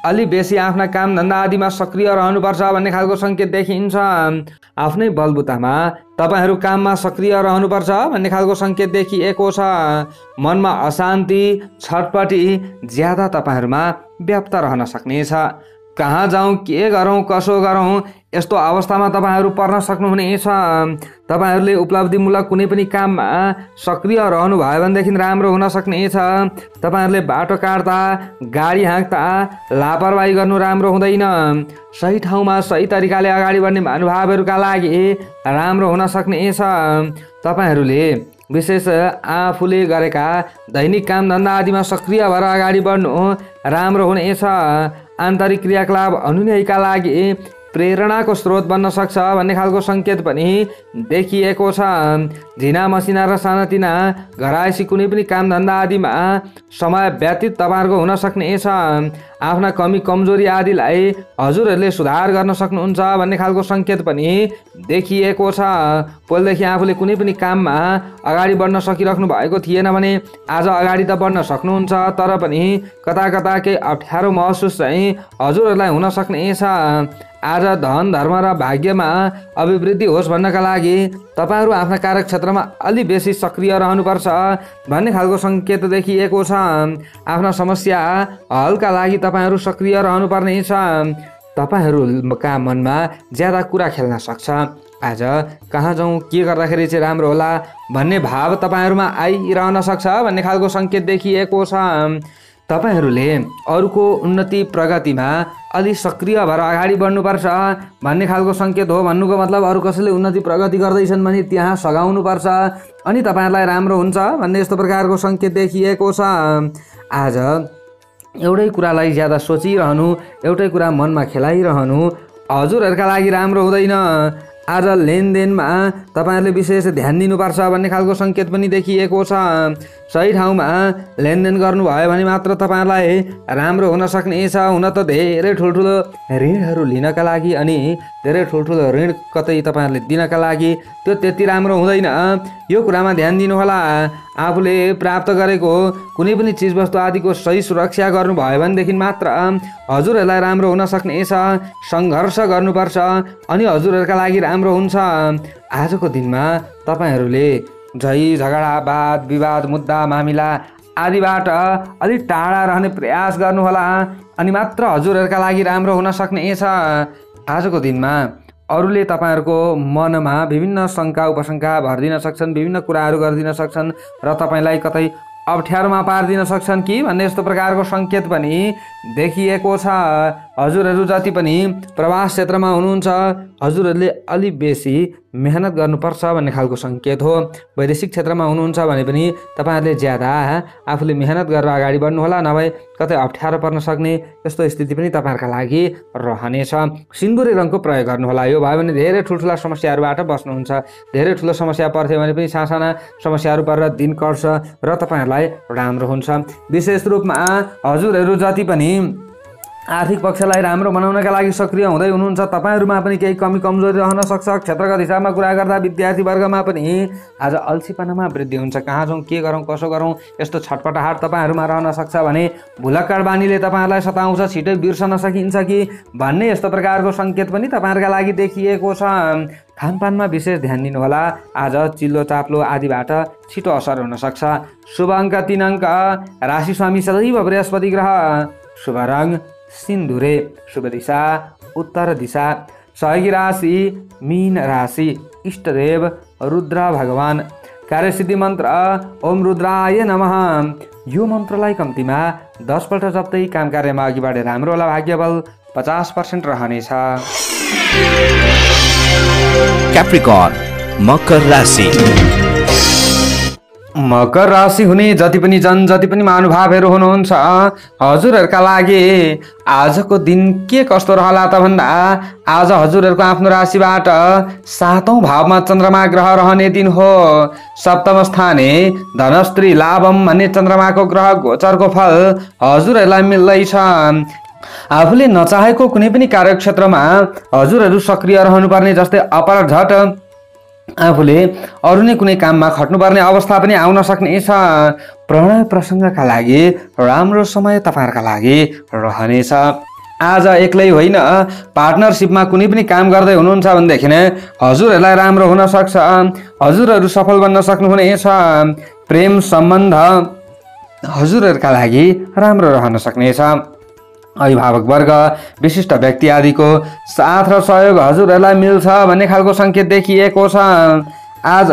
अलि बेसी आफ्ना काम धन्दा आदिमा सक्रिय रहनुपर्छ भन्ने खालको सङ्केत देखिन्छ। आफ्नै बलबुतामा तपाईँहरू काममा सक्रिय रहनुपर्छ भन्ने खालको सङ्केत देखिएको छ। मनमा अशान्ति छटपटी ज्यादा तपाईँहरूमा व्याप्त रहन सक्नेछ। कहाँ जाउँ के गरौँ कसो गरौँ यस्तो अवस्थामा तपाईँहरू पर्न सक्नुहुनेछ तपाईँहरूले उपलब्धिमूलक कुनै पनि काममा सक्रिय रहनु भयो भनेदेखि राम्रो हुन सक्नेछ तपाईँहरूले बाटो काट्दा गाडी हाँक्दा लापरवाही गर्नु राम्रो हुँदैन। सही ठाउँमा सही तरिकाले अगाडि बढ्ने महानुभावहरूका लागि राम्रो हुन सक्नेछ तपाईँहरूले विशेष आफूले गरेका दैनिक कामधन्दा आदिमा सक्रिय भएर अगाडि बढ्नु राम्रो हुनेछ आन्तरिक क्रियाकलाप अनुयायीका लागि प्रेरणाको स्रोत बन्न सक्छ भन्ने खालको सङ्केत पनि देखिएको छ। झिना मसिना र सानातिना घरायसी कुनै पनि कामधन्दा आदिमा समय व्यतीत तपाईँहरूको हुन सक्नेछ आफ्ना कमी कमजोरी आदिलाई हजुरहरूले सुधार गर्न सक्नुहुन्छ भन्ने खालको सङ्केत पनि देखिएको छ। पहिलेदेखि आफूले कुनै पनि काममा अगाडि बढ्न सकिराख्नु भएको थिएन भने आज अगाडि त बढ्न सक्नुहुन्छ तर पनि कता कता केही अप्ठ्यारो महसुस चाहिँ हजुरहरूलाई हुन सक्नेछ आज धन धर्म र भाग्यमा अभिवृद्धि होस् भन्नका लागि तपाईँहरू आफ्ना कार्यक्षेत्रमा अलि बेसी सक्रिय रहनुपर्छ भन्ने खालको सङ्केत देखिएको छ आफ्ना समस्या हलका लागि तपाईँहरू सक्रिय रहनुपर्नेछ तपाईँहरूका मनमा ज्यादा कुरा खेल्न सक्छ। आज कहाँ जाउँ के गर्दाखेरि चाहिँ राम्रो होला भन्ने भाव तपाईँहरूमा आइरहन सक्छ भन्ने खालको सङ्केत देखिएको छ तपाईँहरूले अरूको उन्नति प्रगतिमा अलि सक्रिय भएर अगाडि बढ्नुपर्छ भन्ने खालको सङ्केत हो भन्नुको मतलब अरू कसैले उन्नति प्रगति गर्दैछन् भने त्यहाँ सघाउनुपर्छ। अनि तपाईँहरूलाई राम्रो हुन्छ भन्ने यस्तो प्रकारको सङ्केत देखिएको छ। आज एउटै कुरालाई ज्यादा सोचिरहनु एउटै कुरा मनमा खेलाइरहनु हजुरहरूका लागि राम्रो हुँदैन। आज लेनदेनमा तपाईँहरूले विशेष ध्यान दिनुपर्छ भन्ने खालको सङ्केत पनि देखिएको छ। सही ठाउँमा लेनदेन गर्नुभयो भने मात्र तपाईँहरूलाई राम्रो हुन सक्नेछ। हुन त धेरै ठुल्ठुलो ऋणहरू लिनका लागि अनि धेरै ठुल्ठुलो ऋण कतै तपाईँहरूले दिनका लागि त्यो त्यति राम्रो हुँदैन। यो कुरामा ध्यान दिनुहोला। आफूले प्राप्त गरेको कुनै पनि चिजवस्तु आदिको सही सुरक्षा गर्नुभयो भनेदेखि मात्र हजुरहरूलाई राम्रो हुन सक्नेछ सङ्घर्ष गर्नुपर्छ अनि हजुरहरूका लागि राम्रो हुन्छ। आजको दिनमा तपाईँहरूले झै झगडा वाद विवाद मुद्दा मामिला आदिबाट अलिक टाढा रहने प्रयास गर्नुहोला अनि मात्र हजुरहरूका लागि राम्रो हुन सक्नेछ। आजको दिनमा अरूले तपाईँहरूको मनमा विभिन्न शङ्का उपशङ्का भरिदिन सक्छन् विभिन्न कुराहरू गरिदिन सक्छन् र तपाईँलाई कतै अप्ठ्यारोमा पारिदिन सक्छन् कि भन्ने यस्तो प्रकारको सङ्केत पनि देखिएको छ। हजुरहरू जति पनि प्रवास क्षेत्रमा हुनुहुन्छ हजुरहरूले अलि बेसी मेहनत गर्नुपर्छ भन्ने खालको सङ्केत हो। वैदेशिक क्षेत्रमा हुनुहुन्छ भने पनि तपाईँहरूले ज्यादा आफूले मेहनत गरेर अगाडि बढ्नुहोला नभए कतै अप्ठ्यारो पर्न सक्ने यस्तो स्थिति पनि तपाईँहरूका लागि रहनेछ। सिन्दुरी रङको प्रयोग गर्नुहोला। यो भयो भने धेरै ठुल्ठुला समस्याहरूबाट बस्नुहुन्छ। धेरै ठुलो समस्या पर्थ्यो भने पनि सासाना समस्याहरू परेर दिन कट्छ र तपाईँहरूलाई राम्रो हुन्छ। विशेष रूपमा हजुरहरू जति पनि आर्थिक पक्षलाई राम्रो बनाउनका लागि सक्रिय हुँदै हुनुहुन्छ। तपाईँहरूमा पनि केही कमी कमजोरी रहन सक्छ। क्षेत्रगत हिसाबमा कुरा गर्दा विद्यार्थी वर्गमा पनि आज अल्छीपनामा वृद्धि हुन्छ। कहाँ जाउँ के गरौँ कसो गरौँ यस्तो छटपटाहाट तपाईँहरूमा रहन सक्छ भने भुलक्कड बानीले तपाईँहरूलाई सताउँछ छिटै बिर्सन सकिन्छ कि भन्ने यस्तो प्रकारको सङ्केत पनि तपाईँहरूका लागि देखिएको छ। खानपानमा विशेष ध्यान दिनुहोला। आज चिल्लो चाप्लो आदिबाट छिटो असर हुनसक्छ शुभ अङ्क तिन अङ्क। राशि स्वामी सदैव बृहस्पति ग्रह। शुभ रङ। सिन्दुरे शुभ दिशा उत्तर दिशा सहयोगी राशि मीन राशि इष्टदेव रुद्र भगवान। कार्यसिद्धि मन्त्र ओम रुद्राय नमः। यो मन्त्रलाई कम्तीमा दसपल्ट जप्दै काम कार्यमा अघि बढेर राम्रो होला भाग्यबल पचास पर्सेन्ट रहनेछ। मकर राशि। मकर राशि हुने जति पनि जन जति पनि महानुभावहरू हुनुहुन्छ हजुरहरूका लागि आजको दिन के कस्तो रहला त भन्दा आज हजुरहरूको आफ्नो राशिबाट सातौँ भावमा चन्द्रमा ग्रह रहने दिन हो। सप्तम स्थाने धनस्त्री लाभम भन्ने चन्द्रमाको ग्रह गोचरको फल हजुरहरूलाई मिल्दैछ आफूले नचाहेको कुनै पनि कार्यक्षेत्रमा हजुरहरू सक्रिय रहनुपर्ने जस्तै अपर झट आफूले अरू नै कुनै काममा खट्नुपर्ने अवस्था पनि आउन सक्नेछ प्रणय प्रसङ्गका लागि राम्रो समय तपाईँहरूका लागि रहनेछ। आज एक्लै होइन पार्टनरसिपमा कुनै पनि काम गर्दै हुनुहुन्छ भनेदेखि नै हजुरहरूलाई राम्रो हुन सक्छ हजुरहरू सफल बन्न सक्नुहुनेछ। प्रेम सम्बन्ध हजुरहरूका लागि राम्रो रहन सक्नेछ। अभिभावक वर्ग विशिष्ट व्यक्ति आदिको साथ र सहयोग हजुरहरूलाई मिल्छ भन्ने खालको सङ्केत देखिएको छ। आज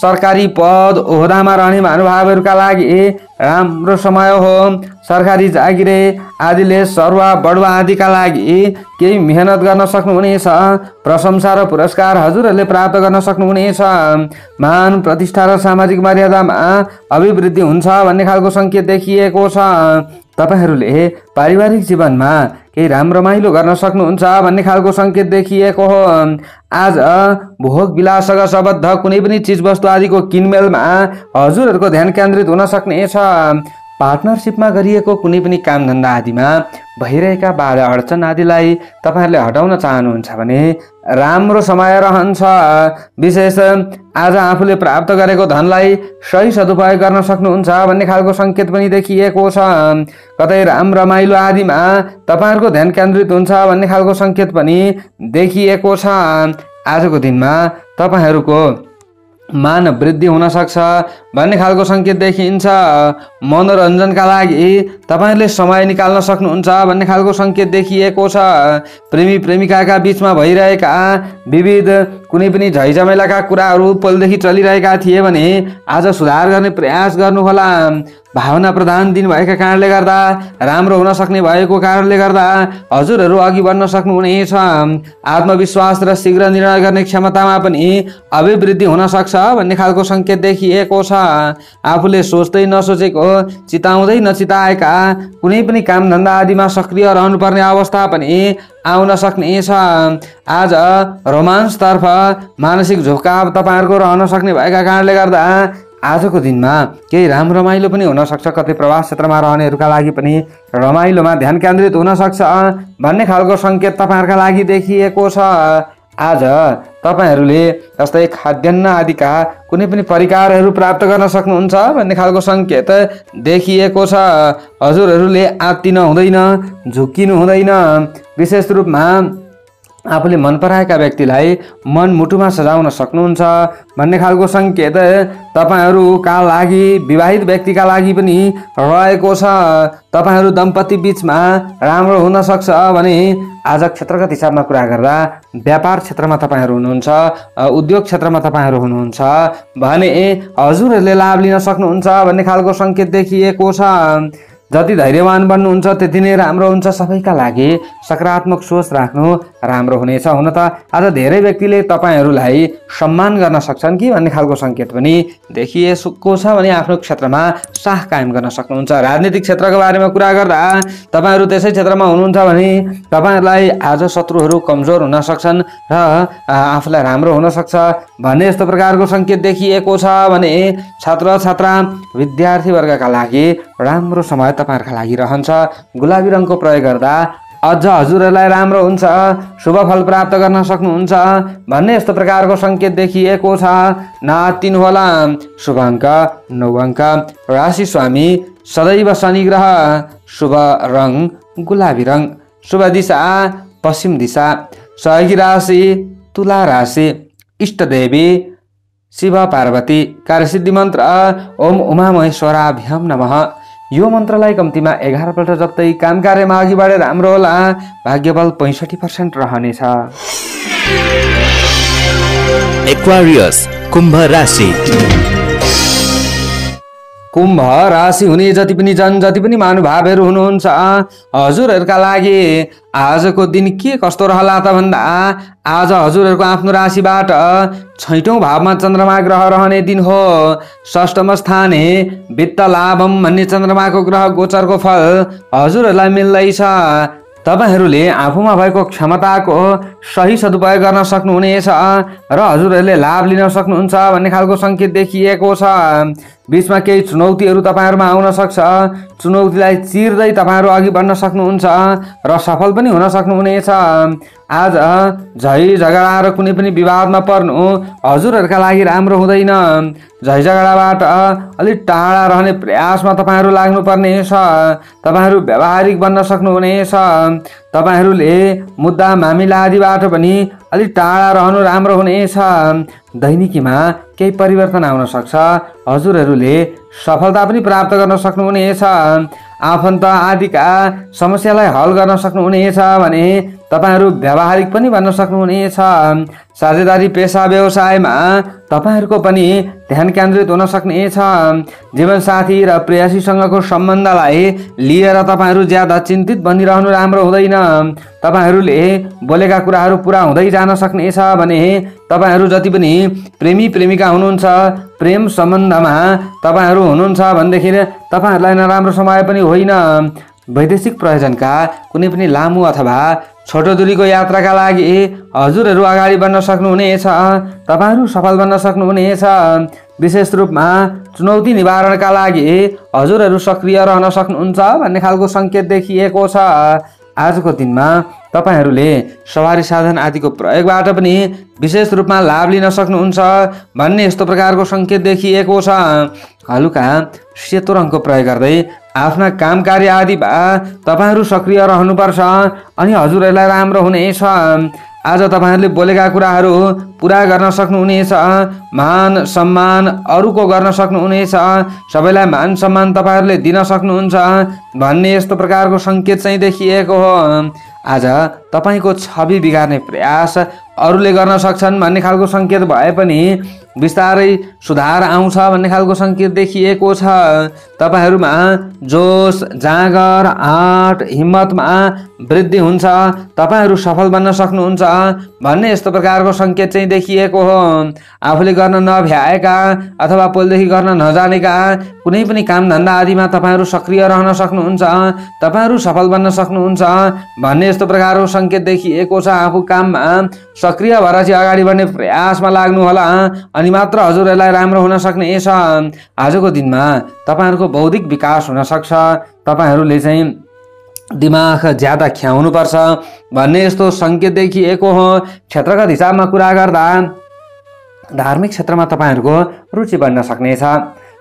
सरकारी पद ओहदामा रहने महानुभावहरूका लागि राम्रो समय हो। सरकारी जागिरे आदिले सरुवा बडुवा आदिका लागि केही मेहनत गर्न सक्नुहुनेछ। प्रशंसा र पुरस्कार हजुरहरूले प्राप्त गर्न सक्नुहुनेछ। मान प्रतिष्ठा र सामाजिक मर्यादामा अभिवृद्धि हुन्छ भन्ने खालको सङ्केत देखिएको छ। तपाईँहरूले पारिवारिक जीवनमा केही राम्रो रमाइलो गर्न सक्नुहुन्छ भन्ने खालको सङ्केत देखिएको हो। आज भोग विलाससँग सम्बद्ध कुनै पनि चिजवस्तु आदिको किनमेलमा हजुरहरूको ध्यान केन्द्रित हुन सक्नेछ। पार्टनरसिपमा गरिएको कुनै पनि कामधन्दा आदिमा भइरहेका बाधा अडचन आदिलाई तपाईँहरूले हटाउन चाहनुहुन्छ भने राम्रो समय रहन्छ। विशेष आज आफूले प्राप्त गरेको धनलाई सही सदुपयोग गर्न सक्नुहुन्छ भन्ने खालको सङ्केत पनि देखिएको छ। कतै राम रमाइलो आदिमा तपाईँहरूको ध्यान केन्द्रित हुन्छ भन्ने खालको सङ्केत पनि देखिएको छ। आजको दिनमा तपाईँहरूको मान वृद्धि हुन सक्छ भन्ने खालको सङ्केत देखिन्छ। मनोरञ्जनका लागि तपाईँहरूले समय निकाल्न सक्नुहुन्छ भन्ने खालको सङ्केत देखिएको छ। प्रेमी प्रेमिकाका बिचमा भइरहेका विविध कुनै पनि झैझमेलाका कुराहरू पहिलेदेखि चलिरहेका थिए भने आज सुधार गर्ने प्रयास गर्नुहोला। भावना प्रधान दिन भएका कारणले गर्दा राम्रो हुन सक्ने भएको कारणले गर्दा हजुरहरू अघि बढ्न सक्नुहुनेछ। आत्मविश्वास र शीघ्र निर्णय गर्ने क्षमतामा पनि अभिवृद्धि हुन सक्छ भन्ने खालको सङ्केत देखिएको छ। आफूले सोच्दै नसोचेको चिताउँदै नचिताएका कुनै पनि कामधन्दा आदिमा सक्रिय रहनुपर्ने अवस्था पनि आउन सक्नेछ। आज रोमान्सतर्फ मानसिक झुकाव तपाईँहरूको रहन सक्ने भएका कारणले गर्दा आजको दिनमा केही राम्रो रमाइलो पनि हुनसक्छ कतै प्रवास क्षेत्रमा रहनेहरूका लागि पनि रमाइलोमा ध्यान केन्द्रित हुनसक्छ भन्ने खालको सङ्केत तपाईँहरूका लागि देखिएको छ। आज तपाईँहरूले जस्तै खाद्यान्न आदिका कुनै पनि परिकारहरू प्राप्त गर्न सक्नुहुन्छ भन्ने खालको सङ्केत देखिएको छ। हजुरहरूले आत्तिनु हुँदैन झुक्किनु हुँदैन। विशेष रूपमा आफूले मन पराएका व्यक्तिलाई मनमुटुमा सजाउन सक्नुहुन्छ भन्ने खालको सङ्केत तपाईँहरूका लागि विवाहित व्यक्तिका लागि पनि रहेको छ। तपाईँहरू दम्पति बिचमा राम्रो हुन सक्छ भने आज क्षेत्रगत हिसाबमा कुरा गर्दा व्यापार क्षेत्रमा तपाईँहरू हुनुहुन्छ उद्योग क्षेत्रमा तपाईँहरू हुनुहुन्छ भने हजुरहरूले लाभ लिन सक्नुहुन्छ भन्ने खालको सङ्केत देखिएको छ। जति धैर्यवान बन्नुहुन्छ त्यति नै राम्रो हुन्छ सबैका लागि। सकारात्मक सोच राख्नु राम्रो हुनेछ। हुन त आज धेरै व्यक्तिले तपाईँहरूलाई सम्मान गर्न सक्छन् कि भन्ने खालको सङ्केत पनि देखिएको छ भने आफ्नो क्षेत्रमा साह कायम गर्न सक्नुहुन्छ। राजनीतिक क्षेत्रको बारेमा कुरा गर्दा तपाईँहरू त्यसै क्षेत्रमा हुनुहुन्छ भने तपाईँहरूलाई आज शत्रुहरू कमजोर हुन सक्छन् र आफूलाई राम्रो हुनसक्छ भन्ने यस्तो प्रकारको सङ्केत देखिएको छ भने छात्र छात्रा विद्यार्थी वर्गका लागि राम्रो समय तपाईँहरूका लागि रहन्छ। गुलाबी रङको प्रयोग गर्दा अझ हजुरहरूलाई राम्रो हुन्छ शुभ फल प्राप्त गर्न सक्नुहुन्छ भन्ने यस्तो प्रकारको सङ्केत देखिएको छ। नातिनुहोला शुभ अङ्क नौ अङ्क राशि स्वामी सदैव शनि ग्रह शुभ रङ गुलाबी रङ शुभ दिशा पश्चिम दिशा सहयोगी राशि तुला राशि इष्टदेवी शिव पार्वती कार्यसिद्धि मन्त्र ओम उमा महेश्वराभ्यम नमः। यो मन्त्रलाई कम्तीमा एघारपल्ट जप्दै काम कार्यमा अघि बढेर राम्रो होला। भाग्यबल पैँसठी पर्सेन्ट रहनेछ। एक्वारियस कुम्भ राशि। कुम्भ राशि हुने जति पनि जन जति पनि महानुभावहरू हुनुहुन्छ हजुरहरूका लागि आजको दिन के कस्तो रहला त भन्दा आज हजुरहरूको आफ्नो राशिबाट छैटौँ भावमा चन्द्रमा ग्रह रहने दिन हो। षष्ठम स्थाने वित्त लाभम भन्ने चन्द्रमाको ग्रह गोचरको फल हजुरहरूलाई मिल्दैछ। तपाईँहरूले आफूमा भएको क्षमताको सही सदुपयोग गर्न सक्नुहुनेछ र हजुरहरूले लाभ लिन सक्नुहुन्छ भन्ने खालको सङ्केत देखिएको छ। बिचमा केही चुनौतीहरू तपाईँहरूमा आउन सक्छ। चुनौतीलाई चिर्दै तपाईँहरू अघि बढ्न सक्नुहुन्छ र सफल पनि हुन सक्नुहुनेछ। आज झै झगडा र कुनै पनि विवादमा पर्नु हजुरहरूका लागि राम्रो हुँदैन। झै झगडाबाट अलिक टाढा रहने प्रयासमा तपाईँहरू लाग्नुपर्ने छ तपाईँहरू व्यावहारिक बन्न सक्नुहुनेछ। तपाईँहरूले मुद्दा मामिला आदिबाट पनि अलिक टाढा रहनु राम्रो हुनेछ दैनिकीमा केही परिवर्तन आउन सक्छ। हजुरहरूले सफलता पनि प्राप्त गर्न सक्नुहुनेछ आफन्त आदिका समस्यालाई हल गर्न सक्नुहुनेछ भने तपाईँहरू व्यावहारिक पनि बन्न सक्नुहुनेछ साझेदारी पेसा व्यवसायमा तपाईँहरूको पनि ध्यान केन्द्रित हुन सक्नेछ जीवनसाथी र प्रेयसीसँगको सम्बन्धलाई लिएर तपाईँहरू ज्यादा चिन्तित बनिरहनु राम्रो हुँदैन। तपाईँहरूले बोलेका कुराहरू पुरा हुँदै जान सक्नेछ भने तपाईँहरू जति पनि प्रेमी प्रेमिका हुनुहुन्छ प्रेम सम्बन्धमा तपाईँहरू हुनुहुन्छ भनेदेखि तपाईँहरूलाई नराम्रो समय पनि होइन। वैदेशिक प्रयोजनका कुनै पनि लामो अथवा छोटो दूरीको यात्राका लागि हजुरहरू अगाडि बढ्न सक्नुहुनेछ तपाईँहरू सफल बन्न सक्नुहुनेछ विशेष रूपमा चुनौती निवारणका लागि हजुरहरू सक्रिय रहन सक्नुहुन्छ भन्ने खालको सङ्केत देखिएको छ। आजको दिनमा तपाईँहरूले सवारी साधन आदिको प्रयोगबाट पनि विशेष रूपमा लाभ लिन सक्नुहुन्छ भन्ने यस्तो प्रकारको सङ्केत देखिएको छ। हलुका सेतो रङको प्रयोग गर्दै आफ्ना काम कार्य आदि तपाईँहरू सक्रिय रहनुपर्छ। अनि हजुरहरूलाई राम्रो हुनेछ। आज तपाईँहरूले बोलेका कुराहरू पुरा गर्न सक्नुहुनेछ। मान सम्मान अरूको गर्न सक्नुहुनेछ। सबैलाई मान सम्मान तपाईँहरूले दिन सक्नुहुन्छ। भन्ने यस्तो प्रकारको सङ्केत चाहिँ देखिएको हो। आज तपाईँको छवि बिगार्ने प्रयास अरूले गर्न सक्छन् भन्ने खालको सङ्केत भए पनि बिस्तारै सुधार आउँछ भन्ने खालको सङ्केत देखिएको छ। तपाईँहरूमा जोस जाँगर आँट हिम्मतमा वृद्धि हुन्छ। तपाईँहरू सफल बन्न सक्नुहुन्छ भन्ने यस्तो प्रकारको सङ्केत चाहिँ देखिएको हो। आफूले गर्न नभ्याएका अथवा पहिलेदेखि गर्न नजानेका कुनै पनि काम धन्दा आदिमा तपाईँहरू सक्रिय रहन सक्नुहुन्छ तपाईँहरू सफल बन्न सक्नुहुन्छ भन्ने यस्तो प्रकारको सङ्केत देखिएको छ। आफू काममा सक्रिय भएर चाहिँ अगाडि बढ्ने प्रयासमा लाग्नुहोला। अनि मात्र हजुरहरूलाई राम्रो हुन सक्नेछ आजको दिनमा तपाईँहरूको बौद्धिक विकास हुनसक्छ तपाईँहरूले चाहिँ दिमाग ज्यादा ख्याउनुपर्छ भन्ने यस्तो सङ्केत देखिएको हो। क्षेत्रगत हिसाबमा कुरा गर्दा धार्मिक क्षेत्रमा तपाईँहरूको रुचि बढ्न सक्नेछ।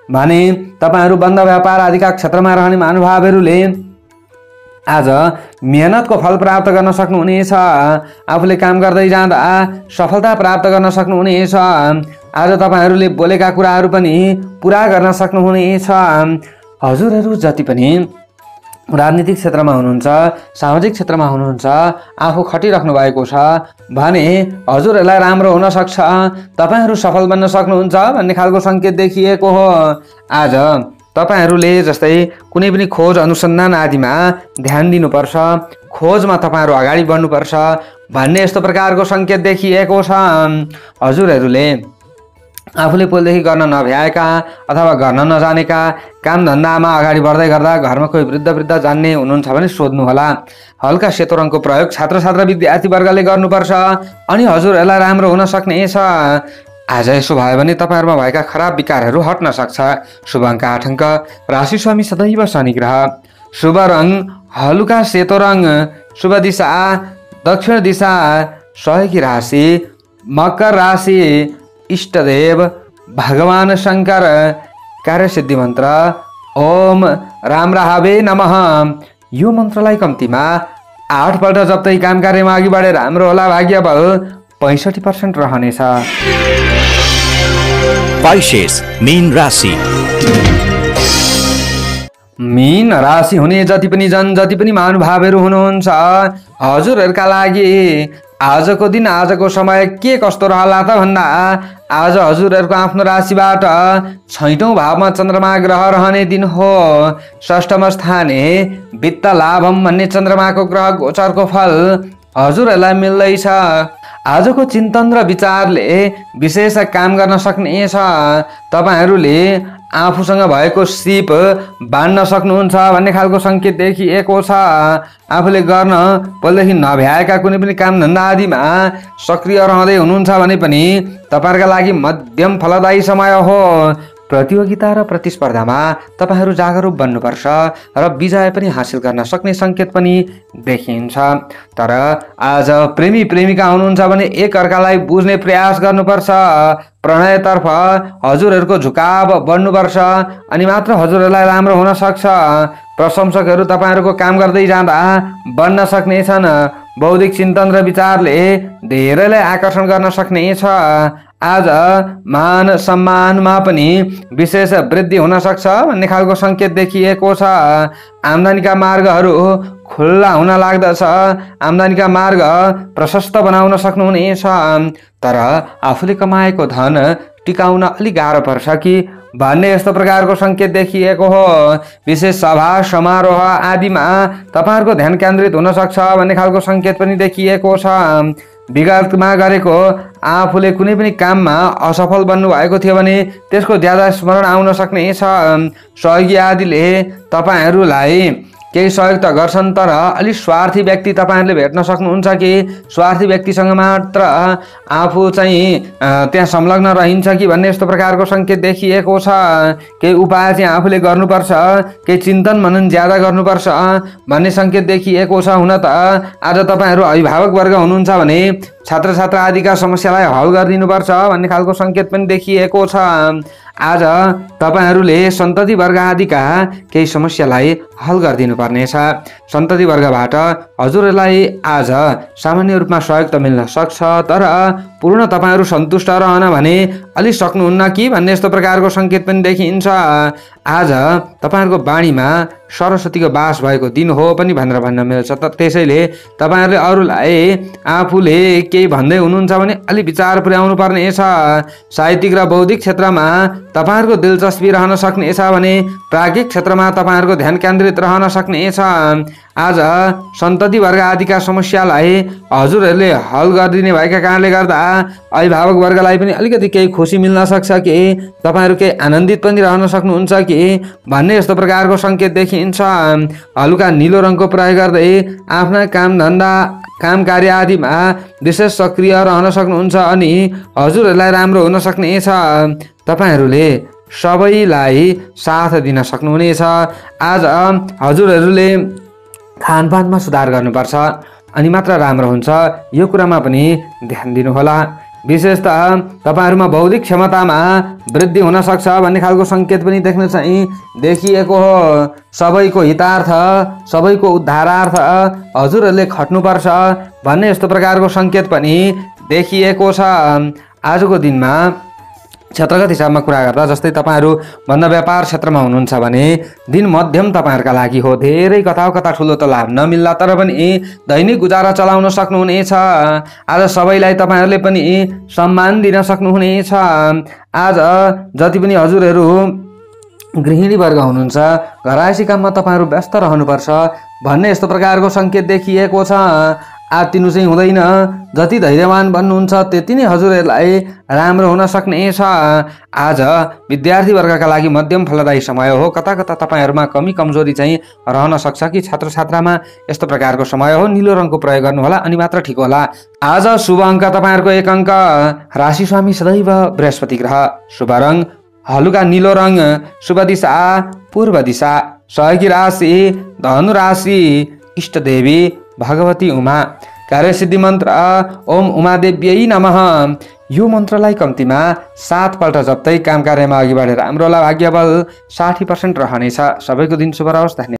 भने तपाईँहरू बन्द व्यापार आदिका क्षेत्रमा रहने महानुभावहरूले आज मेहनतको फल प्राप्त गर्न सक्नुहुनेछ। आफूले काम गर्दै जाँदा सफलता प्राप्त गर्न सक्नुहुनेछ। आज तपाईँहरूले बोलेका कुराहरू पनि पुरा गर्न सक्नुहुनेछ हजुरहरू जति पनि राजनीतिक क्षेत्रमा हुनुहुन्छ सामाजिक क्षेत्रमा हुनुहुन्छ आफू खटिराख्नु भएको छ भने हजुरहरूलाई राम्रो हुनसक्छ तपाईँहरू सफल बन्न सक्नुहुन्छ भन्ने खालको सङ्केत देखिएको हो। आज तपाईँहरूले जस्तै कुनै पनि खोज अनुसन्धान आदिमा ध्यान दिनुपर्छ खोजमा तपाईँहरू अगाडि बढ्नुपर्छ भन्ने यस्तो प्रकारको सङ्केत देखिएको छ। हजुरहरूले आफूले पहिलेदेखि गर्न नभ्याएका अथवा गर्न नजानेका काम धन्दामा अगाडि बढ्दै गर्दा घरमा कोही वृद्ध वृद्ध जान्ने हुनुहुन्छ भने सोध्नुहोला। हल्का सेतो रङको प्रयोग छात्र छात्र विद्यार्थीवर्गले गर्नुपर्छ। अनि हजुरहरूलाई राम्रो हुन सक्नेछ आज यसो भयो भने तपाईँहरूमा भएका खराब विकारहरू हट्न सक्छ। शुभ अङ्क आठ अङ्क राशि स्वामी सदैव शनि ग्रह शुभ रङ हलुका सेतो रङ शुभ दिशा दक्षिण दिशा सहयोगी राशि मकर राशि इष्टदेव भगवान शङ्कर कार्यसिद्धि मन्त्र ओम राम राहावे नमः। यो मन्त्रलाई कम्तीमा आठपल्ट जप्दै काम कार्यमा अघि बढेर राम्रो होला भाग्य बल पैँसठी पर्सेन्ट रहनेछ। पाइसेस मीन राशि। मीन राशि हुने जति पनि जन जति पनि महानुभावहरू हुनुहुन्छ हजुरहरूका लागि आजको दिन आजको समय के कस्तो रहला त भन्दा आज हजुरहरूको आफ्नो राशिबाट छैटौँ भावमा चन्द्रमा ग्रह रहने दिन हो। षष्ठम स्थाने वित्त लाभम भन्ने चन्द्रमाको ग्रह गोचरको फल हजुरहरूलाई मिल्दैछ। आजको चिन्तन र विचारले विशेष काम गर्न सक्नेछ। तपाईँहरूले आफूसँग भएको सिप बाँड्न सक्नुहुन्छ भन्ने खालको सङ्केत देखिएको छ। आफूले गर्न पहिलेदेखि नभ्याएका कुनै पनि काम धन्दा आदिमा सक्रिय रहँदै हुनुहुन्छ भने पनि तपाईँहरूका लागि मध्यम फलदायी समय हो। प्रतियोगिता र प्रतिस्पर्धामा तपाईँहरू जागरुक बन्नुपर्छ र विजय पनि हासिल गर्न सक्ने सङ्केत पनि देखिन्छ। तर आज प्रेमी प्रेमिका हुनुहुन्छ भने एक अर्कालाई बुझ्ने प्रयास गर्नुपर्छ। प्रणयतर्फ हजुरहरूको झुकाव बढ्नुपर्छ अनि मात्र हजुरहरूलाई राम्रो हुन सक्छ। प्रशंसकहरू तपाईँहरूको काम गर्दै जाँदा बन्न सक्नेछन् बौद्धिक चिन्तन र विचारले धेरैलाई आकर्षण गर्न सक्नेछ आज मान सम्मानमा पनि विशेष वृद्धि हुन सक्छ भन्ने खालको सङ्केत देखिएको छ। आम्दानीका मार्गहरू खुल्ला हुन लाग्दछ। आम्दानीका मार्ग प्रशस्त बनाउन सक्नुहुनेछ। तर आफूले कमाएको धन टिकाउन अलिक गाह्रो पर्छ कि भन्ने यस्तो प्रकारको सङ्केत देखिएको हो। विशेष सभा समारोह आदिमा तपाईँहरूको ध्यान केन्द्रित हुन सक्छ भन्ने खालको सङ्केत पनि देखिएको छ। विगतमा गरेको आफूले कुनै पनि काममा असफल बन्नुभएको थियो भने त्यसको ज्यादा स्मरण आउन सक्नेछ सहयोगी आदिले तपाईँहरूलाई केही सहयोग त गर्छन् तर अलिक स्वार्थी व्यक्ति तपाईँहरूले भेट्न सक्नुहुन्छ कि? स्वार्थी व्यक्तिसँग मात्र आफू चाहिँ त्यहाँ संलग्न रहन्छ कि भन्ने यस्तो प्रकारको सङ्केत देखिएको छ। केही उपाय चाहिँ आफूले गर्नुपर्छ केही चिन्तन मनन ज्यादा गर्नुपर्छ भन्ने सङ्केत देखिएको छ हुन त। आज तपाईँहरू अभिभावक वर्ग हुनुहुन्छ भने छात्र छात्र आदिका समस्यालाई हल गरिदिनुपर्छ भन्ने खालको सङ्केत पनि देखिएको छ। आज तपाईँहरूले सन्तति वर्ग आदिका केही समस्यालाई हल गरिदिनु पर्नेछ सन्तति वर्गबाट हजुरहरूलाई आज सामान्य रूपमा सहयोग त मिल्न सक्छ तर पूर्ण तपाईँहरू सन्तुष्ट रहन भने अलि सक्नुहुन्न कि भन्ने यस्तो प्रकारको सङ्केत पनि देखिन्छ। आज तपाईँहरूको बाणीमा सरस्वतीको बास भएको दिन हो पनि भनेर भन्न मिल्छ। त त्यसैले तपाईँहरूले अरूलाई आफूले केही भन्दै हुनुहुन्छ भने अलि विचार पुर्याउनु पर्नेछ साहित्यिक र बौद्धिक क्षेत्रमा तपाईँहरूको दिलचस्पी रहन सक्नेछ भने प्राज्ञिक क्षेत्रमा तपाईँहरूको ध्यान केन्द्रित रहन सक्नेछ आज सन्तति वर्ग आदिका समस्यालाई हजुरहरूले हल गरिदिने भएका कारणले गर्दा अभिभावक वर्गलाई पनि अलिकति केही खुसी मिल्न सक्छ कि? तपाईँहरू केही आनन्दित पनि रहन सक्नुहुन्छ कि? भन्ने यस्तो प्रकारको सङ्केत देखिन्छ। हलुका निलो रङको प्रयोग गर्दै आफ्ना काम धन्दा काम कार्य आदिमा विशेष सक्रिय रहन सक्नुहुन्छ अनि हजुरहरूलाई राम्रो हुन सक्नेछ। तपाईँहरूले सबैलाई साथ दिन सक्नुहुनेछ। आज हजुरहरूले खानपानमा सुधार गर्नुपर्छ अनि मात्र राम्रो हुन्छ यो कुरामा पनि ध्यान दिनुहोला। विशेषतः तपाईँहरूमा बौद्धिक क्षमतामा वृद्धि हुन सक्छ भन्ने खालको सङ्केत पनि देख्न चाहिँ देखिएको हो। सबैको हितार्थ सबैको उद्धारार्थ हजुरहरूले खट्नुपर्छ भन्ने यस्तो प्रकारको सङ्केत पनि देखिएको छ। आजको दिनमा क्षेत्रगत हिसाबमा कुरा गर्दा जस्तै तपाईँहरू भन्दा व्यापार क्षेत्रमा हुनुहुन्छ भने दिन मध्यम तपाईँहरूका लागि हो। धेरै कता कता ठुलो त लाभ नमिल्ला तर पनि दैनिक गुजारा चलाउन सक्नुहुनेछ आज सबैलाई तपाईँहरूले पनि सम्मान दिन सक्नुहुनेछ आज जति पनि हजुरहरू गृहिणी वर्ग हुनुहुन्छ घरायसी काममा तपाईँहरू व्यस्त रहनुपर्छ भन्ने यस्तो प्रकारको सङ्केत देखिएको छ। आत्तिनु चाहिँ हुँदैन। जति धैर्यवान बन्नुहुन्छ त्यति नै हजुरहरूलाई राम्रो हुन सक्नेछ आज विद्यार्थी वर्गका लागि मध्यम फलदायी समय हो। कता कता तपाईँहरूमा कमी कमजोरी चाहिँ रहन सक्छ कि? छात्र छात्रामा यस्तो प्रकारको समय हो। निलो रङको प्रयोग गर्नुहोला। अनि मात्र ठिक होला। आज शुभ अङ्क तपाईँहरूको एक अङ्क। राशि स्वामी सदैव बृहस्पति ग्रह। शुभ रङ। हलुका निलो रङ। शुभ दिशा पूर्व दिशा। सहयोगी राशि धनु राशि इष्टदेवी भगवती उमा। कार्यसिद्धि मन्त्र ओम उमादेव्यै नमः। यो मन्त्रलाई कम्तीमा सातपल्ट जप्दै काम कार्यमा अघि बढेर हाम्रो भाग्यबल साठी पर्सेन्ट रहनेछ। सबैको दिन शुभ रहोस् धन्यवाद।